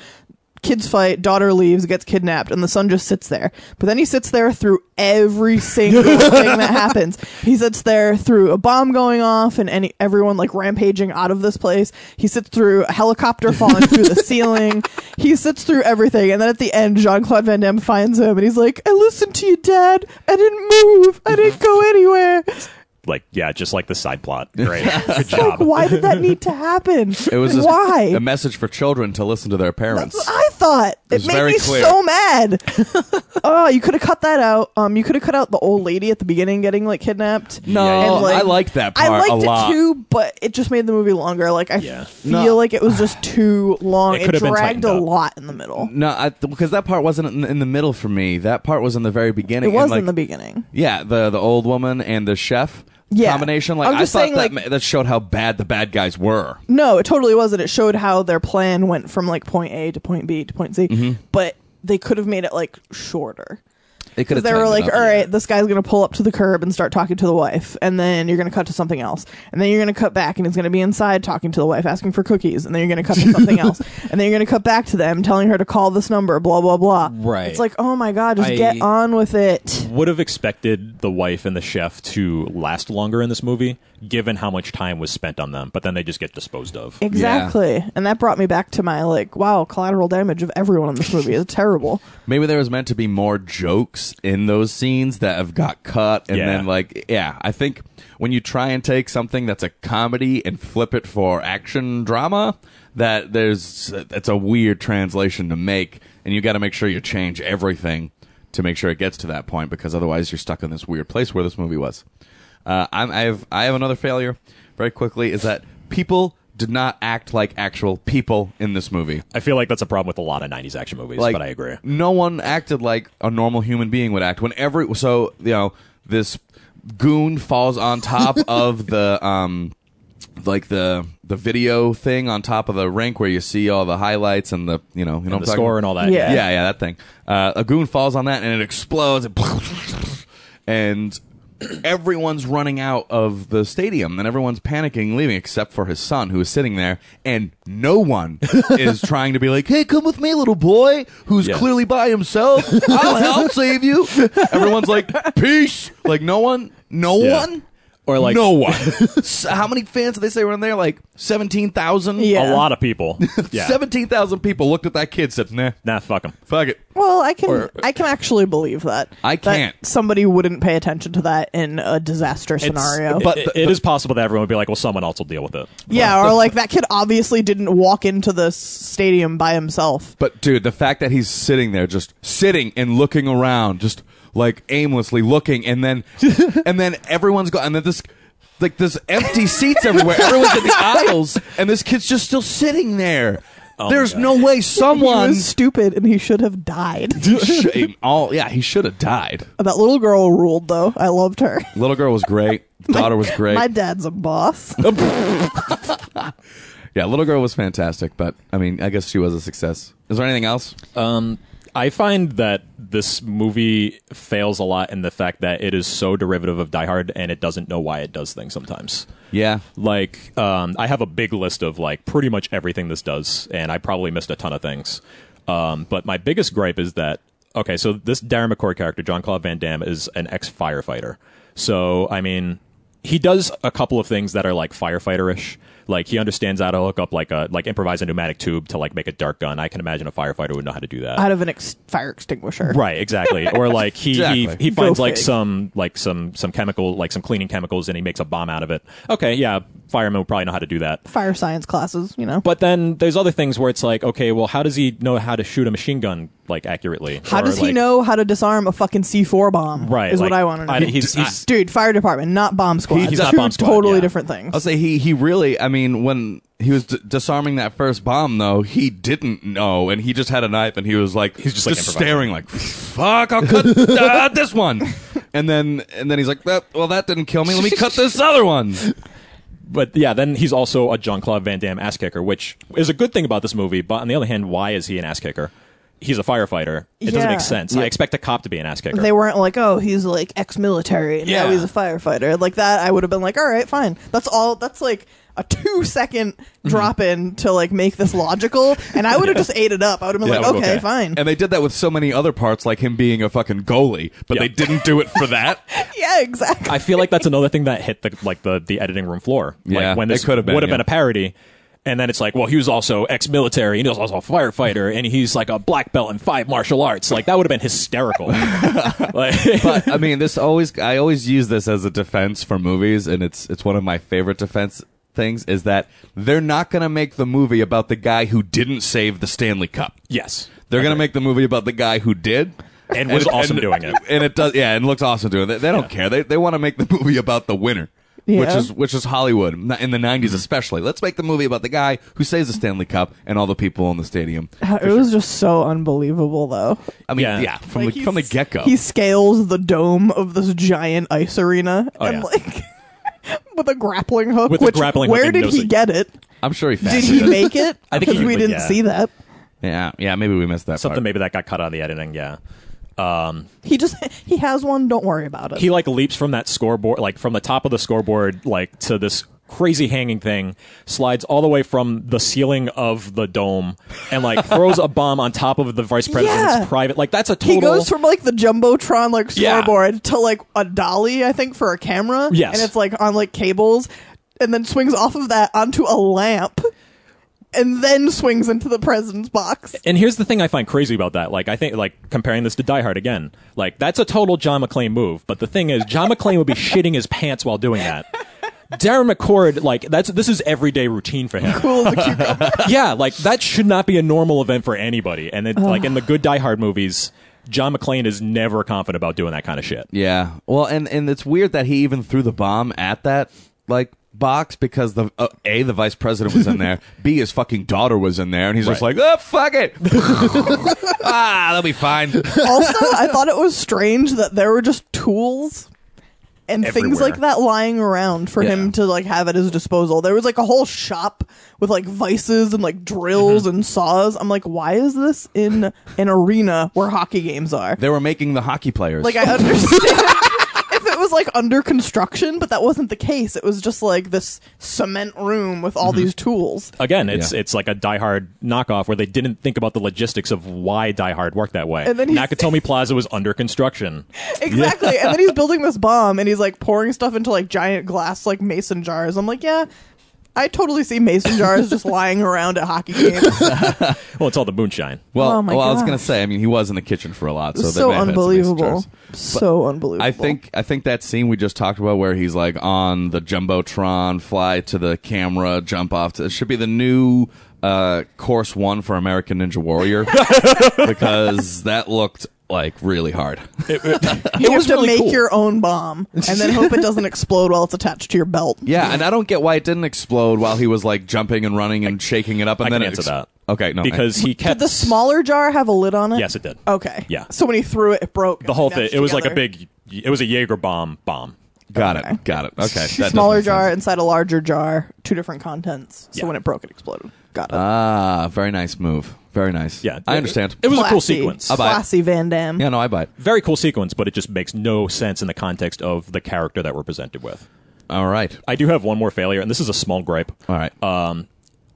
Kids fight, daughter leaves, gets kidnapped, and the son just sits there. But then he sits there through every single thing that happens. He sits there through a bomb going off and any everyone like rampaging out of this place. He sits through a helicopter falling through the ceiling. He sits through everything, and then at the end, Jean Claude Van Damme finds him, and he's like, "I listened to you, Dad. I didn't move. I didn't go anywhere. Like yeah, just like the side plot. Great. Good Like, job. why did that need to happen? It was just why? a message for children to listen to their parents. I thought. It, was made very me clear. so mad. oh, you could have cut that out. Um, you could have cut out the old lady at the beginning getting like kidnapped. No, And, like, I liked that I part liked a lot. I liked it too, but it just made the movie longer. Like I Yeah. feel No. like it was just too long. It It, could have been dragged a up. lot in the middle. No, because that part wasn't in, in the middle for me. That part was in the very beginning. It was and, like, in the beginning. Yeah, the the old woman and the chef Yeah. combination. Like I'm I just thought saying, that like- ma- that showed how bad the bad guys were. No, it totally wasn't. It showed how their plan went from like point A to point B to point C, Mm-hmm. but they could have made it like shorter. They could have. They were like, up. all right, this guy's going to pull up to the curb and start talking to the wife. And then you're going to cut to something else. And then you're going to cut back and he's going to be inside talking to the wife, asking for cookies. And then you're going to cut to something else. And then you're going to cut back to them, telling her to call this number, blah, blah, blah. Right. It's like, oh my God, just I- get on with it. Would have expected the wife and the chef to last longer in this movie, given how much time was spent on them. But then they just get disposed of. Exactly. And that brought me back to my, like, wow, collateral damage of everyone in this movie is terrible. Maybe there was meant to be more jokes in those scenes that have got cut, and Yeah. then like, yeah, I think when you try and take something that's a comedy and flip it for action drama, that there's it's a weird translation to make, and you got to make sure you change everything to make sure it gets to that point, because otherwise you're stuck in this weird place where this movie was. Uh, I'm, I have I have another failure very quickly is that people did not act like actual people in this movie. I feel like that's a problem with a lot of 90s action movies, Like, but I agree. No one acted like a normal human being would act. When every so you know this goon falls on top of the um like the the video thing on top of the rink where you see all the highlights and the you know you know what And I'm the talking score about? and all that. Yeah. yeah yeah that thing. Uh, a goon falls on that and it explodes and, and everyone's running out of the stadium and everyone's panicking leaving except for his son who is sitting there and no one is trying to be like hey come with me little boy who's Yeah. clearly by himself I'll, I'll save you everyone's like peace like no one no Yeah. one Or like no one S- how many fans did they say were in there like 17,000 Yeah. a lot of people. Yeah. 17,000 people looked at that kid and said nah Nah, fuck them. fuck it Well, I can Or- I can actually believe that. I That can't. somebody wouldn't pay attention to that in a disaster scenario. But it, the- it is possible that everyone would be like, well, someone else will deal with it. yeah, or like that kid obviously didn't walk into the stadium by himself. But dude, the fact that he's sitting there, just sitting and looking around, just like aimlessly looking, and then and then everyone's going, and then this like there's empty seats everywhere. Everyone's in the aisles, and this kid's just still sitting there. Oh There's no way He someone was stupid and he should have died. Sh- all yeah, he should have died. that little girl ruled though. I loved her. Little girl was great. Daughter was great. My dad's a boss. yeah, little girl was fantastic. But I mean, I guess she was a success. Is there anything else? Um, I find that this movie fails a lot in the fact that it is so derivative of Die Hard and it doesn't know why it does things sometimes. Yeah, Like, um, I have a big list of like pretty much everything this does, and I probably missed a ton of things. Um, but my biggest gripe is that okay, so this Darren McCord character, Jean Claude Van Damme, is an ex firefighter. So I mean, he does a couple of things that are like firefighter-ish. Like he understands how to hook up like a like improvise a pneumatic tube to like make a dart gun. I can imagine a firefighter would know how to do that. Out of an ex- fire extinguisher. Right, exactly. Or like he Exactly. he, he finds Go like fig. some like some some chemical like some cleaning chemicals and he makes a bomb out of it. Okay, yeah, firemen would probably know how to do that. Fire science classes, you know. But then there's other things where it's like, okay, well, how does he know how to shoot a machine gun like accurately? how Or, does he like- know how to disarm a fucking C4 bomb? Right, Is what I want to know. I- he's- he's- Dude, fire department, not bomb squad. he's not Two bomb squad, totally yeah. different things. I'll say he he really. I mean, when he was d- disarming that first bomb, though, he didn't know, and he just had a knife, and he was like, He's just, like, staring, like, "Fuck, I'll cut uh, this one," and then and then he's like, that, "Well, that didn't kill me. Let me cut this other one." But yeah, then he's also a Jean Claude Van Damme ass kicker, which is a good thing about this movie. But on the other hand, why is he an ass kicker? He's a firefighter. It doesn't Yeah. make sense. I expect a cop to be an ass kicker. They weren't like, oh, he's like ex-military and now Yeah. he's a firefighter. Like that, I would have been like, all right, fine. That's all. That's like a two-second Mm-hmm. drop in to like make this logical, and I would have just ate it up. I would have been Yeah, like, okay. okay, fine. And they did that with so many other parts, like him being a fucking goalie, but Yeah. they didn't do it for that. yeah, exactly. I feel like that's another thing that hit the like the the editing room floor. Yeah, like when it this could have been, would have yeah. been a parody. And then it's like, well, he was also ex-military, and he was also a firefighter, and he's like a black belt in five martial arts. Like that would have been hysterical. like, but I mean, this always I always use this as a defense for movies, and it's it's one of my favorite defense things is that they're not going to make the movie about the guy who didn't save the Stanley Cup. Yes. They're going to make the movie about the guy who did. And was awesome doing it. And it does, yeah, and looks awesome doing it. They, they don't care. They, they want to make the movie about the winner. Which is which is Hollywood in the '90s, especially. Let's make the movie about the guy who saves the Stanley Cup and all the people in the stadium. Uh, it was just so unbelievable, though. I mean, Yeah. yeah, from Like, the from the get go. He scales the dome of this giant ice arena Oh, and yeah. like with a grappling hook. With a which, grappling hook where and did knows he get it? I'm sure he Did he it. make it? I think he because we didn't yeah. see that. Yeah, yeah. Maybe we missed that Something part. maybe that got cut out of the editing. Yeah. Um, He just he has one. Don't worry about it. he like leaps from that scoreboard, like from the top of the scoreboard, like to this crazy hanging thing, slides all the way from the ceiling of the dome, and like throws a bomb on top of the vice president's Yeah. private. Like that's a total. he goes from like the jumbotron like Yeah. scoreboard to like a dolly, I think, for a camera. Yes. and it's like on like cables, and then swings off of that onto a lamp, and then swings into the president's box. and here's the thing I find crazy about that. Like, I think, like, comparing this to Die Hard again, like, that's a total John McClane move. But the thing is, John McClane would be shitting his pants while doing that. Darren McCord, like, that's this is everyday routine for him. Cool as a cucumber. yeah, like that should not be a normal event for anybody. And it, like in the good Die Hard movies, John McClane is never confident about doing that kind of shit. Yeah. Well, and and it's weird that he even threw the bomb at that like box because the uh, a the vice president was in there, b his fucking daughter was in there, and he's just like, oh fuck it, ah, they'll be fine. also, I thought it was strange that there were just tools and things Everywhere. like that lying around for Yeah. him to like have at his disposal. There was like a whole shop with like vices and like drills Mm-hmm. and saws. I'm like, why is this in an arena where hockey games are? They were making the hockey players. Like I understand if it was like under construction, but that wasn't the case. It was just like this cement room with all mm-hmm. these tools. Again, it's Yeah. it's like a Die Hard knockoff where they didn't think about the logistics of why Die Hard worked that way. And then he's- Nakatomi Plaza was under construction. Exactly. And then he's building this bomb and he's like pouring stuff into like giant glass like mason jars. I'm like, yeah, I totally see mason jars just lying around at hockey games. Well, it's all the moonshine. well, Oh my well, I was gonna say, I mean, he was in the kitchen for a lot, so, they so may have had some mason unbelievable. jars. So unbelievable. I think I think that scene we just talked about where he's like on the jumbotron, fly to the camera, jump off. To, it should be the new uh, course one for American Ninja Warrior because that looked like really hard. you it have was to really make cool. your own bomb and then hope it doesn't explode while it's attached to your belt. Yeah, and I don't get why it didn't explode while he was like jumping and running and shaking it up. And I then can it answer that. Okay, no, because he Did the smaller jar have a lid on it? Yes, it did. Okay. Yeah. So when he threw it, it broke. the whole thing. It was like a big. It was a Jaeger bomb. Bomb. got Okay. it, got it. Okay, that smaller jar sense. inside a larger jar, two different contents. So Yeah. when it broke, it exploded. Got it. Ah, very nice move. Very nice. Yeah, I understand. It was a cool sequence. I'll buy it. Classy Van Damme. yeah, no, I buy it. Very cool sequence, but it just makes no sense in the context of the character that we're presented with. All right, I do have one more failure, and this is a small gripe. all right. Uh,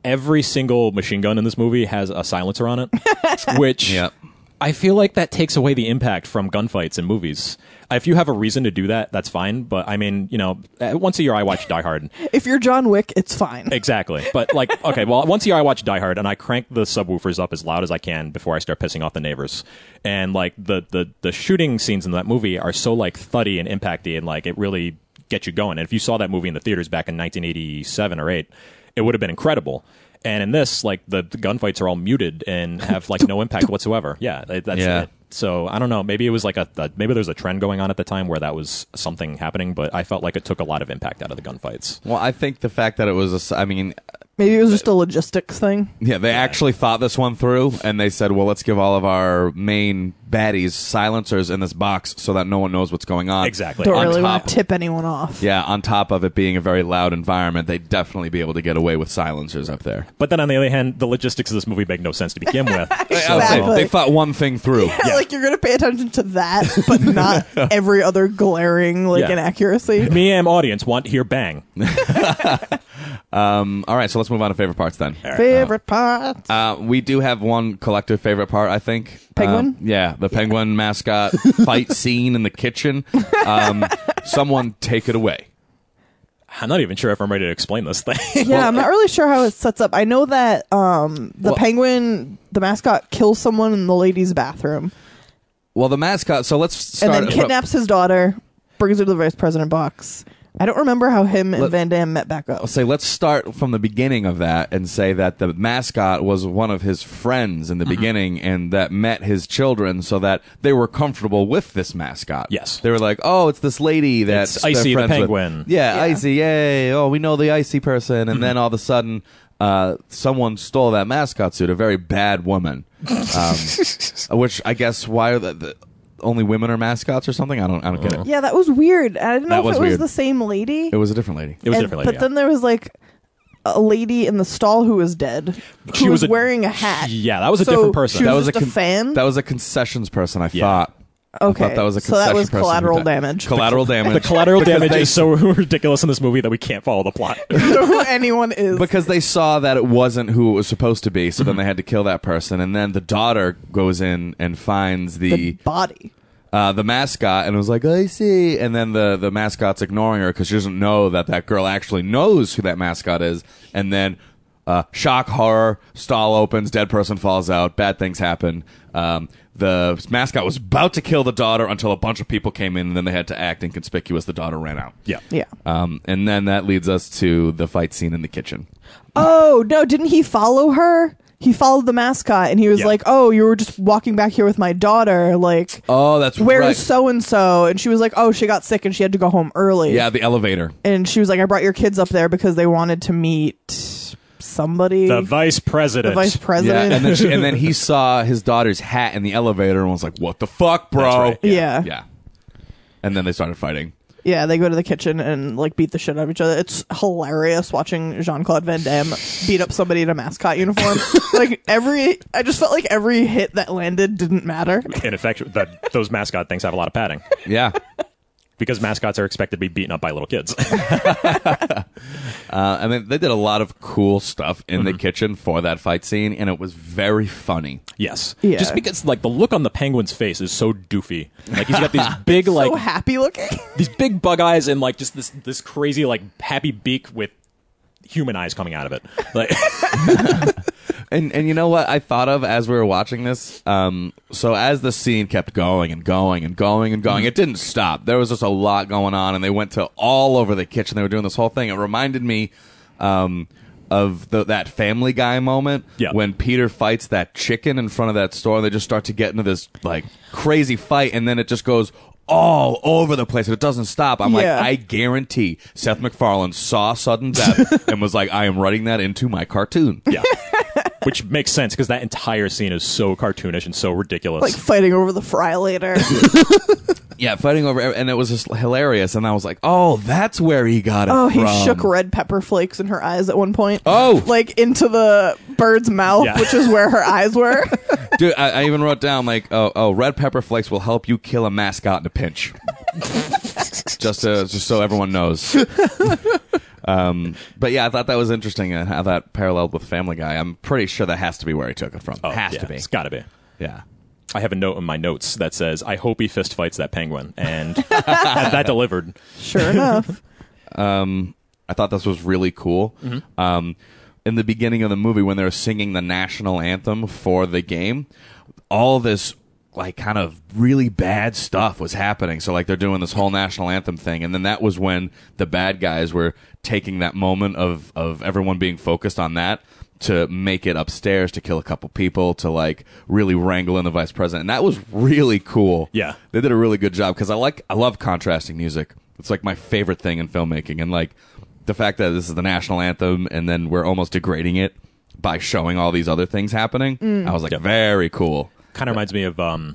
Every single machine gun in this movie has a silencer on it, which Yep. I feel like that takes away the impact from gunfights in movies. If you have a reason to do that, that's fine. But I mean, you know, uh, once a year I watch Die Hard. If you're John Wick, it's fine. Exactly. But like, okay, well, once a year I watch Die Hard and I crank the subwoofers up as loud as I can before I start pissing off the neighbors. And like the the the shooting scenes in that movie are so like thuddy and impacty and like it really gets you going. And if you saw that movie in the theaters back in 1987 or 8, it would have been incredible. And in this, like the, the gunfights are all muted and have like no impact whatsoever. Yeah, that's Yeah. it. So I don't know. Maybe it was like a, a maybe there's a trend going on at the time where that was something happening, but I felt like it took a lot of impact out of the gunfights. Well, I think the fact that it was a, I mean, Maybe it was just a logistics thing. yeah, they actually thought this one through, and they said, well, let's give all of our main baddies silencers in this box so that no one knows what's going on. Exactly. Don't On really top- want to tip anyone off. Yeah, on top of it being a very loud environment, they'd definitely be able to get away with silencers up there. But then on the other hand, the logistics of this movie make no sense to begin with. I would say Exactly. They thought one thing through. Yeah, like you're gonna pay attention to that, but not every other glaring like Yeah. inaccuracy. Me and audience want to hear bang. Um, all right, so let's move on to favorite parts then. Favorite part. Uh, we do have one collective favorite part, I think. Penguin? Um, yeah, the penguin mascot fight scene in the kitchen. Um, someone take it away. I'm not even sure if I'm ready to explain this thing. yeah, I'm not really sure how it sets up. I know that um, the Well- penguin, the mascot, kills someone in the ladies' bathroom Well, the mascot. So let's and then kidnaps his daughter, brings her to the vice president box, I don't remember how him and Van Damme met back up. I'll say let's start from the beginning of that and say that the mascot was one of his friends in the Mm-hmm. beginning and that met his children so that they were comfortable with this mascot. Yes. They were like, "Oh, it's this lady that's It's Icy the penguin. Yeah, Yeah. Icy. Yay. Oh, we know the Icy person. Mm-hmm. And then all of a sudden uh, someone stole that mascot suit, a very bad woman. Um, which I guess why are the, the only women are mascots or something? I don't I don't get it. Yeah, that was weird. I didn't know That if was it was weird. the same lady. It was a different lady. It was And- different lady. But then there was like a lady in the stall who was dead. Who She was, was a- wearing a hat. Yeah, that was a different person. She was that was just a, a, con- fan. That was a concessions person. I Yeah. Thought. I okay, thought that was a so that was collateral damage. Collateral damage. the collateral damage they- is so ridiculous in this movie that we can't follow the plot. who anyone is. because they saw that it wasn't who it was supposed to be, so Mm-hmm. then they had to kill that person. And then the daughter goes in and finds the the body. uh, the mascot and was like, "I see." And then the the mascot's ignoring her because she doesn't know that that girl actually knows who that mascot is. And then uh, shock, horror, stall opens, dead person falls out, bad things happen. Um, the mascot was about to kill the daughter until a bunch of people came in, and then they had to act inconspicuous. The daughter ran out. yeah. Yeah. Um, and then that leads us to the fight scene in the kitchen. Oh no! Didn't he follow her? He followed the mascot, and he was Yeah. like, "Oh, you were just walking back here with my daughter. Like, Oh, that's where's right. so and so?" And she was like, "Oh, she got sick and she had to go home early." Yeah, the elevator. And she was like, "I brought your kids up there because they wanted to meet somebody, The vice president. the vice Yeah, president." and then she, and then he saw his daughter's hat in the elevator and was like, "What the fuck, bro?" That's right. yeah. Yeah. And then they started fighting. Yeah, they go to the kitchen and like beat the shit out of each other. It's hilarious watching Jean Claude Van Damme beat up somebody in a mascot uniform. like every, I just felt like every hit that landed didn't matter. In effect, that those mascot things have a lot of padding Yeah. Because mascots are expected to be beaten up by little kids. Uh, I mean, they did a lot of cool stuff in Mm-hmm. the kitchen for that fight scene, and it was very funny. yes. Yeah. Just because like the look on the penguin's face is so doofy. Like he's got these big like so happy looking. these big bug eyes and like just this this crazy like happy beak with human eyes coming out of it. Like And and you know what I thought of as we were watching this? Um, so as the scene kept going and going and going and Mm-hmm. going, it didn't stop. There was just a lot going on, and they went to all over the kitchen. They were doing this whole thing. It reminded me um, of the, that Family Guy moment Yeah. when Peter fights that chicken in front of that store. They just start to get into this like crazy fight, and then it just goes all over the place and it doesn't stop. I'm Yeah. like, I guarantee Seth MacFarlane saw sudden death and was like, I am writing that into my cartoon. yeah. Which makes sense because that entire scene is so cartoonish and so ridiculous. like fighting over the fry later. Yeah, fighting over, and it was just hilarious. And I was like, "Oh, that's where he got it Oh, he from." shook red pepper flakes in her eyes at one point. Oh. like into the bird's mouth, Yeah. which is where her eyes were. Dude, I, I even wrote down like, "Oh, oh, red pepper flakes will help you kill a mascot in a pinch." just to, just so everyone knows. Um, but yeah, I thought that was interesting and how that paralleled with Family Guy. I'm pretty sure that has to be where he took it from. Oh, has yeah, to be. It's got to be. Yeah. I have a note in my notes that says, "I hope he fist fights that penguin," and that, that delivered. sure enough. I thought this was really cool. Um, in the beginning of the movie, when they were singing the national anthem for the game, all this like kind of really bad stuff was happening. So like they're doing this whole national anthem thing, and then that was when the bad guys were taking that moment of of everyone being focused on that to make it upstairs to kill a couple people to like really wrangle in the vice president and that was really cool Yeah. they did a really good job because I like I love contrasting music. It's like my favorite thing in filmmaking, and like the fact that this is the national anthem, and then we're almost degrading it by showing all these other things happening. I was like, very cool. Kind of reminds me of um,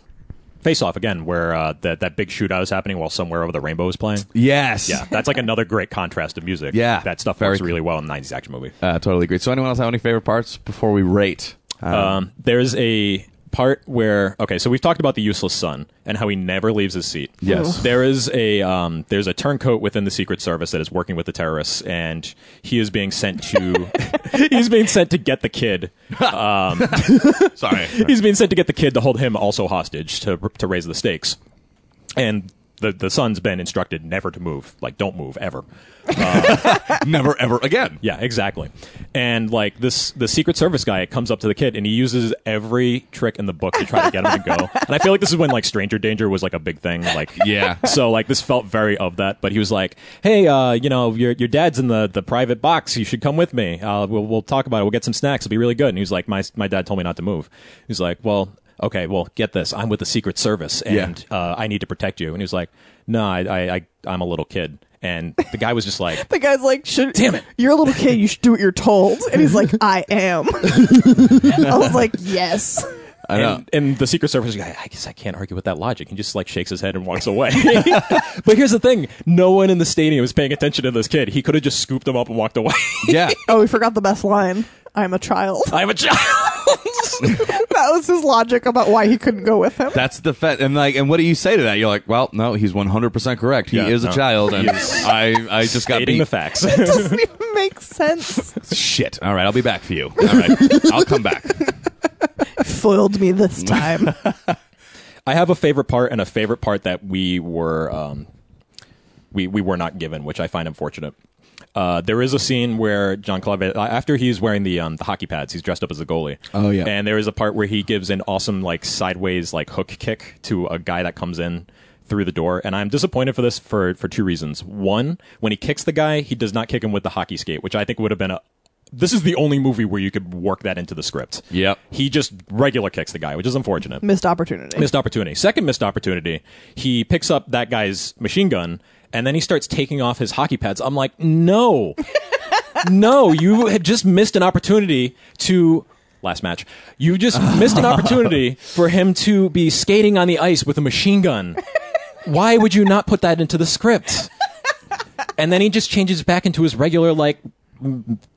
Face Off again, where uh, that that big shootout is happening while somewhere over the rainbow is playing. Yes, Yeah, that's like another great contrast of music. Yeah, that stuff very works cool. really well in the '90s action movie. uh, totally agree. So, anyone else have any favorite parts before we rate? Uh, Um, there's a part where okay, so we've talked about the useless son and how he never leaves his seat. Yes. there is a um, there's a turncoat within the Secret Service that is working with the terrorists, and he is being sent to he's being sent to get the kid. sorry, He's being sent to get the kid to hold him also hostage to to raise the stakes, and. The the son's been instructed never to move, like don't move ever. Never ever again. Yeah, exactly. And like this, the Secret Service guy comes up to the kid and he uses every trick in the book to try to get him to go. And I feel like this is when like stranger danger was like a big thing. Like, Yeah. So like this felt very of that. But he was like, "Hey, uh, you know, your your dad's in the the private box. You should come with me. Uh, we'll we'll talk about it. We'll get some snacks. It'll be really good." And he was like, "My my dad told me not to move." He's like, "Well." Okay, well, get this. I'm with the Secret Service, and uh, I need to protect you. And he was like, "No, I, I, I, I'm a little kid." And the guy was just like, The guy's like, "Should Damn it. You're a little kid. You should do what you're told." And he's like, "I am." I was like, "Yes." I know. And, and the Secret Service guy, I guess I can't argue with that logic. He just like shakes his head and walks away. but here's the thing: no one in the stadium was paying attention to this kid. He could have just scooped him up and walked away. yeah. Oh, we forgot the best line. I'm a child. I'm a child. that was his logic about why he couldn't go with him. That's the fact. And like, and what do you say to that? You're like, well, no, he's 100 percent correct. He Yeah, is a child, and I, I just got Stating beat. the facts. It doesn't even make sense. Shit. All right, I'll be back for you. All right, I'll come back. Foiled me this time. I have a favorite part and a favorite part that we were um, we we were not given, which I find unfortunate. Uh, there is a scene where Jean Claude, after he's wearing the um, the hockey pads, he's dressed up as a goalie. Oh, yeah. and there is a part where he gives an awesome like sideways like hook kick to a guy that comes in through the door, and I'm disappointed for this for for two reasons. One, when he kicks the guy, he does not kick him with the hockey skate, which I think would have been a. This is the only movie where you could work that into the script. Yep. He just regular kicks the guy, which is unfortunate. Missed opportunity. Missed opportunity. Second missed opportunity. He picks up that guy's machine gun and then he starts taking off his hockey pads. I'm like, no, no, you had just missed an opportunity to. Last match. You just missed an opportunity for him to be skating on the ice with a machine gun. Why would you not put that into the script? And then he just changes back into his regular, like,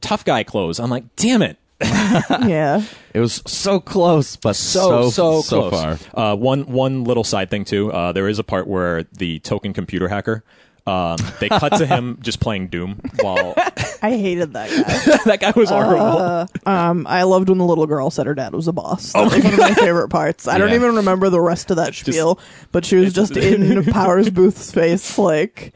tough guy clothes. I'm like, damn it. yeah. It was so close, but so so so, far. Uh, one one little side thing too. Uh, there is a part where the token computer hacker. Um, they cut to him just playing Doom while I hated that guy. that guy was horrible. Um, I loved when the little girl said her dad was a boss. That was one of my favorite parts. I don't even remember the rest of that spiel, but she was just in Powers Boothe's face, like,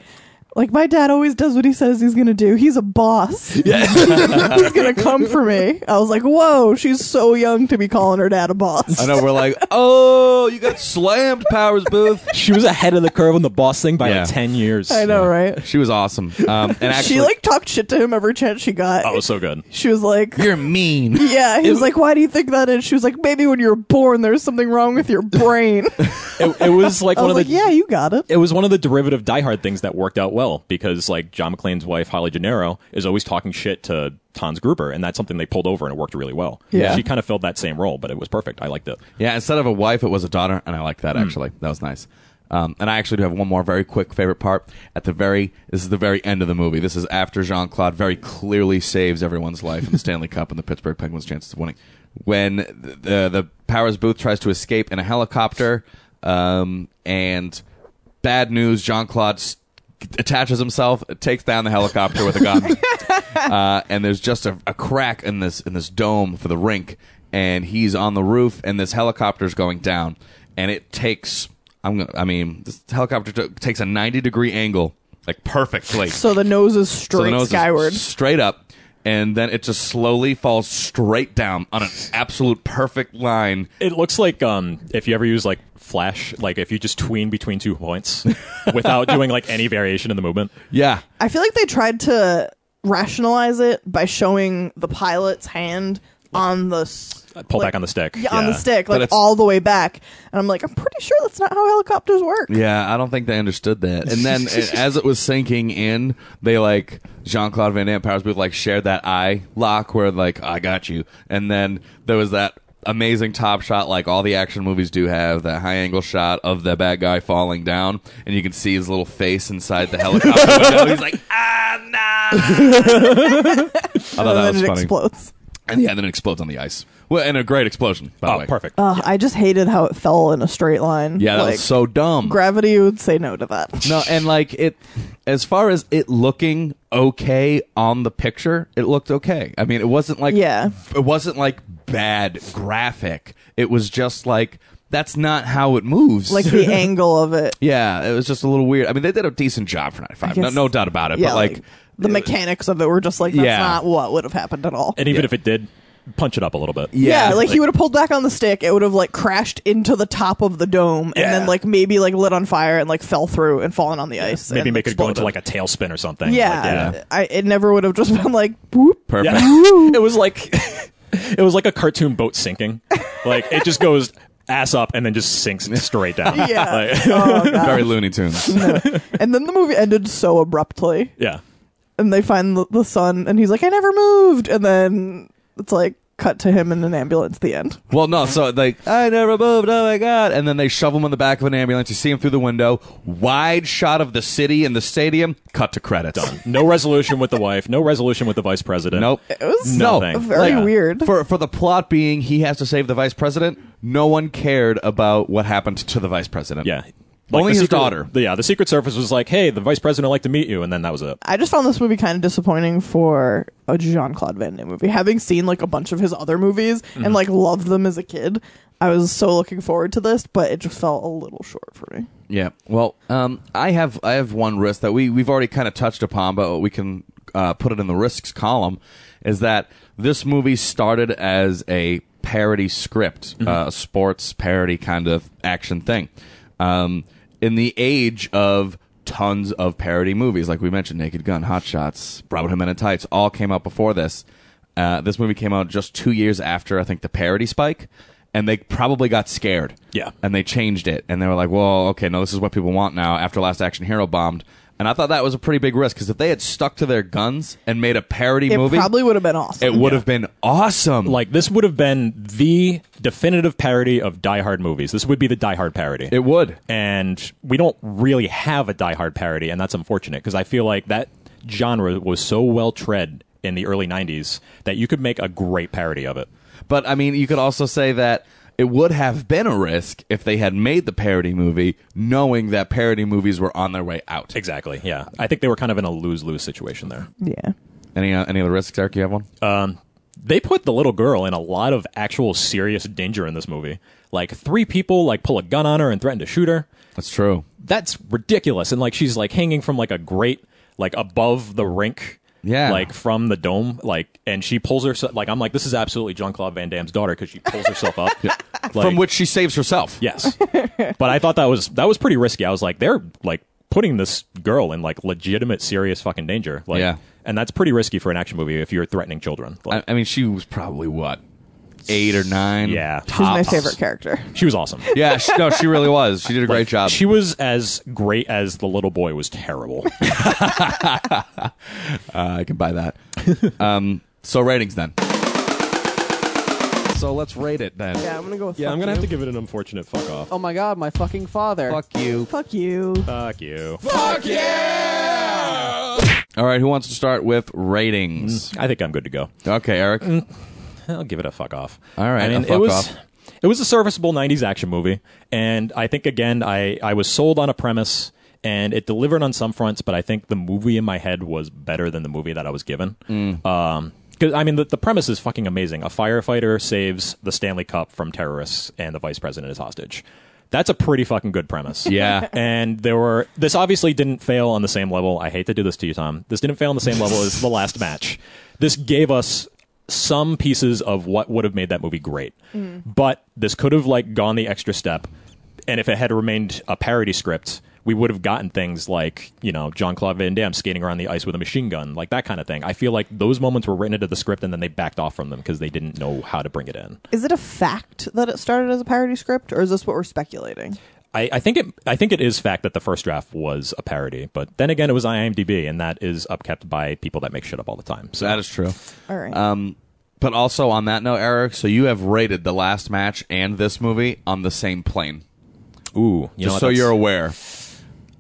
like my dad always does what he says he's gonna do. He's a boss. he's gonna come for me. I was like, whoa, she's so young to be calling her dad a boss. I know we're like, oh, you got slammed, Powers Boothe. she was ahead of the curve on the boss thing by Yeah. like ten years. I know, right? She was awesome. Um, and actually, she like talked shit to him every chance she got. Oh, it was so good. She was like, you're mean. yeah. He was like, why do you think that is? She was like, maybe when you were born, there's something wrong with your brain. It, it was like I one was of the yeah, you got it. it was one of the derivative Die Hard things that worked out well because like John McClane's wife Holly Gennero is always talking shit to Hans Gruber, and that's something they pulled over and it worked really well. Yeah. she kind of filled that same role, but it was perfect. I liked it. Yeah, instead of a wife, it was a daughter, and I liked that actually. That was nice. Um, and I actually do have one more very quick favorite part at the very. This is the very end of the movie. This is after Jean Claude very clearly saves everyone's life in the Stanley Cup and the Pittsburgh Penguins' chances of winning. When the the Powers Boothe tries to escape in a helicopter, um, and bad news, Jean Claude attaches himself, takes down the helicopter with a gun uh, and there's just a, a crack in this in this dome for the rink, and he's on the roof, and this helicopter's going down, and it takes. I'm gonna. I mean, this helicopter t- takes a 90 degree angle, like perfectly. So the nose is So straight the nose is skyward. straight up, and then it just slowly falls straight down on an absolute perfect line. It looks like um, if you ever use like Flash, like if you just tween between two points without doing like any variation in the movement. Yeah, I feel like they tried to rationalize it by showing the pilot's hand on the s- Pull like- back on the stick. yeah, on the stick, like all the way back. And I'm like, I'm pretty sure that's not how helicopters work. Yeah, I don't think they understood that. And then it- as it was sinking in, they like Jean Claude Van Damme Powers Boothe like shared that eye lock where like I got you, and then there was that amazing top shot like all the action movies do have that high angle shot of the bad guy falling down, and you can see his little face inside the helicopter window. He's like ah nah. I thought and that then was it funny. explodes. And yeah, then it explodes on the ice. Well, and a great explosion. By the Oh, way, perfect. Ugh, I just hated how it fell in a straight line. Yeah, that like, was so dumb. gravity would say no to that. No, and like it, as far as it looking okay on the picture, it looked okay. I mean, it wasn't like Yeah. it wasn't like bad graphic. It was just like that's not how it moves. like the angle of it. yeah, it was just a little weird. I mean, they did a decent job for 95. No, guess- no doubt about it. Yeah, but like, the mechanics of it were just like that's Yeah. not what would have happened at all. And even Yeah. if it did, punch it up a little bit. Yeah, Yeah, like, he would have pulled back on the stick. It would have like crashed into the top of the dome, and Yeah. then like maybe like lit on fire and like fell through and fallen on the ice. Maybe and make it go into exploded. like a tailspin or something. yeah. Like, yeah. I, it never would have just been like boop. perfect. Yeah. it was like it was like a cartoon boat sinking. Like it just goes ass up and then just sinks straight down. Yeah. Like- Oh, God. Very Looney Tunes. and then the movie ended so abruptly, yeah. and they find the, the son, and he's like, "I never moved," and then it's like cut to him in an ambulance. at The end. Well, no, so like I never moved. Oh my god! And then they shove him in the back of an ambulance. You see him through the window. Wide shot of the city and the stadium. Cut to credits. Done. No resolution with the wife. No resolution with the vice president. Nope. It was No. Nothing. very Like, weird. For for the plot being he has to save the vice president. No one cared about what happened to the vice president. Yeah. Only the his Secret- daughter. the- yeah, the Secret Service was like, "Hey, the vice president would like to meet you," and then that was it. I just found this movie kind of disappointing for a Jean Claude Van Damme movie. Having seen like a bunch of his other movies Mm-hmm. and like loved them as a kid, I was so looking forward to this, but it just felt a little short for me. Yeah. Well, um, I have I have one risk that we we've already kind of touched upon, but we can uh, put it in the risks column. Is that this movie started as a parody script, uh, a sports parody kind of action thing. Um, in the age of tons of parody movies, like we mentioned, Naked Gun, Hot Shots, Robin Hood Men in Tights, all came out before this. Uh, this movie came out just two years after I think the parody spike, and they probably got scared Yeah. and they changed it and they were like well okay no this is what people want now after last action hero bombed and i thought that was a pretty big risk because if they had stuck to their guns and made a parody It movie probably would have been awesome. it would have been awesome Like this would have been the definitive parody of Die Hard movies. This would be the Die Hard parody. it would and we don't really have a Die Hard parody, and that's unfortunate because I feel like that genre was so well tread in the early '90s that you could make a great parody of it. but i mean you could also say that it would have been a risk if they had made the parody movie knowing that parody movies were on their way out Exactly. Yeah, I think they were kind of in a lose-lose situation there. yeah. any uh, any other risks Erik you have one Um, They put the little girl in a lot of actual serious danger in this movie. Like three people like pull a gun on her and threaten to shoot her. that's true That's ridiculous. And like she's like hanging from like a grate like above the rink. Yeah. Like from the dome, like, and she pulls herself. Like, I'm like, this is absolutely Jean Claude Van Damme's daughter because she pulls herself up. Like- from which she saves herself Yes, but I thought that was that was pretty risky. I was like, they're like putting this girl in like legitimate, serious fucking danger. Like, Yeah. and that's pretty risky for an action movie if you're threatening children. Like, I, I mean she was probably what eight or nine Yeah. She's my tops. favorite character. she was awesome. yeah she, no she really was she did a great job She was as great as the little boy was terrible. Uh, I can buy that. um, so ratings then. So let's rate it then. Yeah, I'm gonna go with. yeah, fuck I'm gonna you. have to give it an unfortunate fuck off. Oh my god, my fucking father. Fuck you. Fuck you. Fuck you. Fuck yeah! All right, who wants to start with ratings? I think I'm good to go. Okay, Erik. I'll give it a fuck off. All right, I mean, a fuck it was off. it was a serviceable '90s action movie, and I think again, I I was sold on a premise, and it delivered on some fronts. But I think the movie in my head was better than the movie that I was given. Mm. Um, because I mean, the, the premise is fucking amazing. A firefighter saves the Stanley Cup from terrorists, and the vice president is hostage. That's a pretty fucking good premise. Yeah. And there were this obviously didn't fail on the same level. I hate to do this to you, Tom. This didn't fail on the same level as the last match. This gave us some pieces of what would have made that movie great. Mm. But this could have like gone the extra step. And if it had remained a parody script, we would have gotten things like, you know, Jean Claude Van Damme skating around the ice with a machine gun, like that kind of thing. I feel like those moments were written into the script and then they backed off from them because they didn't know how to bring it in. Is it a fact that it started as a parody script, or is this what we're speculating? I, I think it. I think it is fact that the first draft was a parody, but then again, it was IMDb, and that is upkept by people that make shit up all the time. So That is true. All right. Um, but also on that note, Erik, so you have rated the last match and this movie on the same plane. ooh, you know Just what, so that's- you're aware.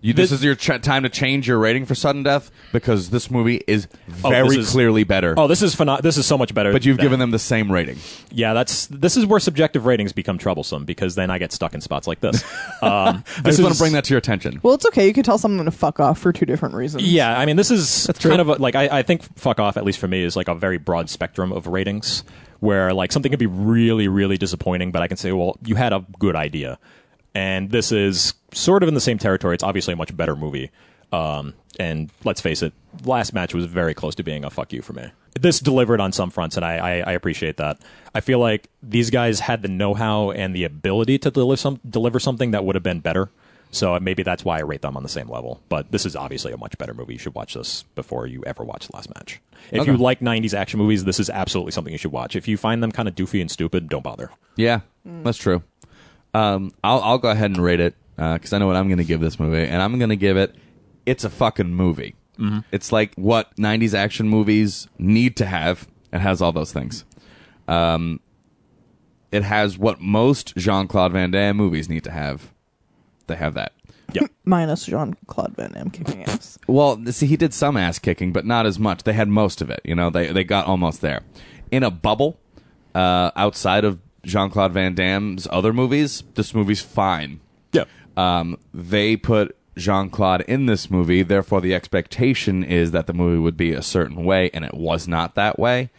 You, this, This- is your ch- time to change your rating for sudden death because this movie is Oh, very this is- clearly better. Oh, this is pheno- This is so much better. but you've than- given them the same rating. Yeah, that's this is where subjective ratings become troublesome because then I get stuck in spots like this. Um, I this just want to bring that to your attention. well, it's okay. You can tell someone to fuck off for two different reasons. Yeah, I mean, this is that's kind of a, like I, I think "fuck off" at least for me is like a very broad spectrum of ratings. where like something could be really, really disappointing, but I can say, well, you had a good idea. And this is sort of in the same territory. It's obviously a much better movie. Um, and let's face it, last match was very close to being a fuck you for me. This delivered on some fronts, and I, I, I appreciate that. I feel like these guys had the know how and the ability to deliver some deliver something that would have been better. So maybe that's why I rate them on the same level. But this is obviously a much better movie. You should watch this before you ever watch the last match. If you like '90s action movies, this is absolutely something you should watch. If you find them kind of doofy and stupid, don't bother. Yeah, that's true. Um, I'll I'll go ahead and rate it because I know what I'm going to give this movie, and I'm going to give it. It's a fucking movie. It's like what '90s action movies need to have. It has all those things. Um, it has what most Jean Claude Van Damme movies need to have. They have that. Minus Jean Claude Van Damme kicking ass. Well, see, he did some ass kicking, but not as much. They had most of it. You know, they they got almost there. In a bubble, uh, outside of Jean Claude Van Damme's other movies, this movie's fine. Yeah. Um, they put Jean Claude in this movie, therefore the expectation is that the movie would be a certain way, and it was not that way.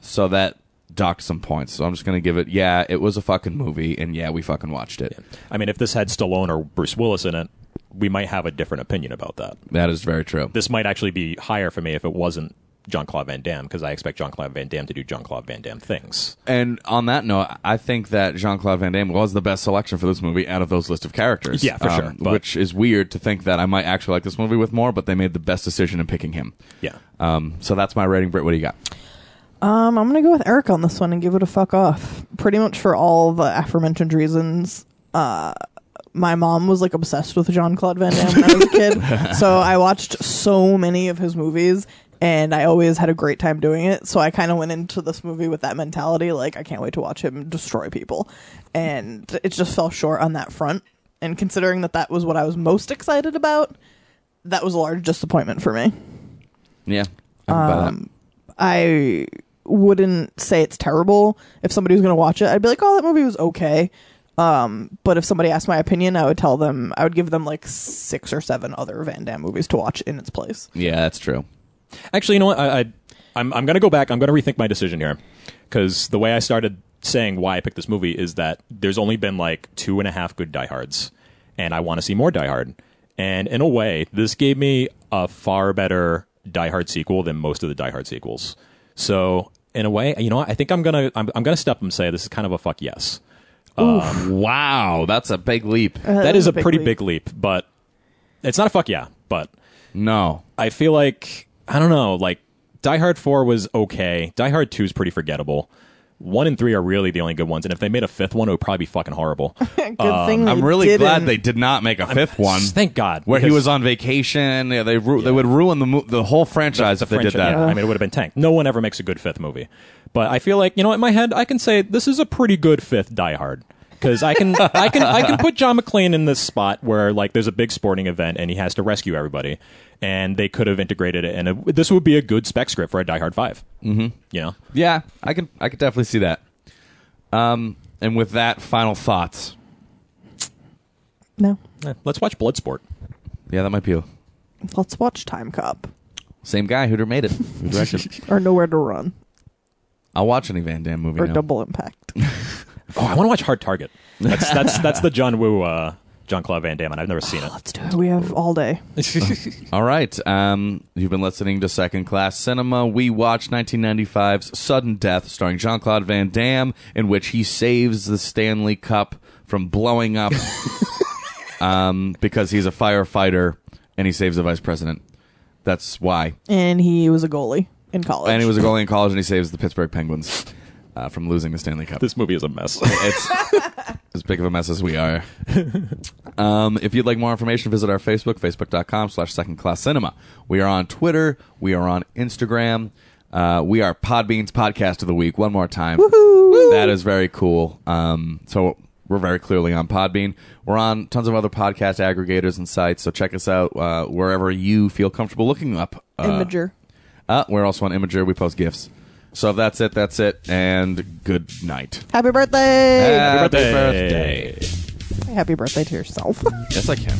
So that docked some points. So I'm just gonna give it. Yeah, it was a fucking movie, and yeah, we fucking watched it. I mean, if this had Stallone or Bruce Willis in it, we might have a different opinion about that. That is very true. This might actually be higher for me if it wasn't Jean Claude Van Damme because I expect Jean Claude Van Damme to do Jean Claude Van Damme things. And on that note, I think that Jean Claude Van Damme was the best selection for this movie out of those list of characters. Yeah, for sure, but- Which is weird to think that I might actually like this movie with more, but they made the best decision in picking him. Yeah. Um, so that's my rating. Britt, what do you got? Um, I'm gonna go with Erik on this one and give it a fuck off. Pretty much for all the aforementioned reasons. Uh, my mom was like obsessed with Jean Claude Van Damme when I was a kid, so I watched so many of his movies, and I always had a great time doing it. So I kind of went into this movie with that mentality, like I can't wait to watch him destroy people, and it just fell short on that front. And considering that that was what I was most excited about, that was a large disappointment for me. Yeah. I can buy that. I wouldn't say it's terrible. If somebody was going to watch it, I'd be like, "Oh, that movie was okay." Um, but if somebody asked my opinion, I would tell them I would give them like six or seven other Van Damme movies to watch in its place. Yeah, that's true. Actually, you know what? I, I I'm I'm gonna go back. I'm gonna rethink my decision here because the way I started saying why I picked this movie is that there's only been like two and a half good diehards, and I want to see more Die Hard. And in a way, this gave me a far better Die Hard sequel than most of the Die Hard sequels. So in a way, you know, what? I think I'm gonna I'm, I'm gonna step up and say this is kind of a fuck yes. Um, wow, that's a big leap. Uh, that is a, big pretty leap. big leap, but it's not a fuck yeah. But No. I feel like I don't know, like Die Hard Four was okay. Die Hard Two is pretty forgettable. One and three are really the only good ones, and if they made a fifth one, it would probably be fucking horrible. Good um, thing they I'm really didn't. glad they did not make a fifth one. Thank God, Where he because was on vacation, yeah, they ru- they would ruin the mo- the whole franchise the if they did franchise- that. yeah, I mean, it would have been tanked. No one ever makes a good fifth movie, but I feel like you know, in my head, I can say this is a pretty good fifth Die Hard because I can I can I can put John McClane in this spot where like there's a big sporting event and he has to rescue everybody, and they could have integrated it, and it, this would be a good spec script for a Die Hard 5 Mm-hmm. You know, Yeah, I can I could definitely see that. Um, and with that, final thoughts. No, Eh, let's watch Bloodsport. Yeah, that might be a let's watch Timecop same guy who made it. Who directed. or Nowhere to Run I'll watch any Van Damme movie or now. Double Impact. Oh, I want to watch Hard Target. That's that's that's the John Woo, uh, Jean Claude Van Damme, and I've never seen it. let's do it. We have all day. All right. Um, you've been listening to Second Class Cinema. We watched 1995's Sudden Death, starring Jean Claude Van Damme, in which he saves the Stanley Cup from blowing up um, because he's a firefighter and he saves the vice president. That's why. And he was a goalie in college. And he was a goalie in college and he saves the Pittsburgh Penguins uh, from losing the Stanley Cup. This movie is a mess. it's as big of a mess as we are. Um, if you'd like more information, visit our Facebook, facebook.com slash second class cinema. We are on Twitter. We are on Instagram. Uh, we are Podbean's podcast of the week. One more time. That is very cool. Um, so we're very clearly on Podbean. We're on tons of other podcast aggregators and sites. So check us out uh, wherever you feel comfortable looking up. Uh, Imgur. Uh, we're also on Imgur. We post gifs. So if that's it, that's it. And good night. Happy birthday! Happy birthday. birthday. Happy birthday to yourself. Yes, I can.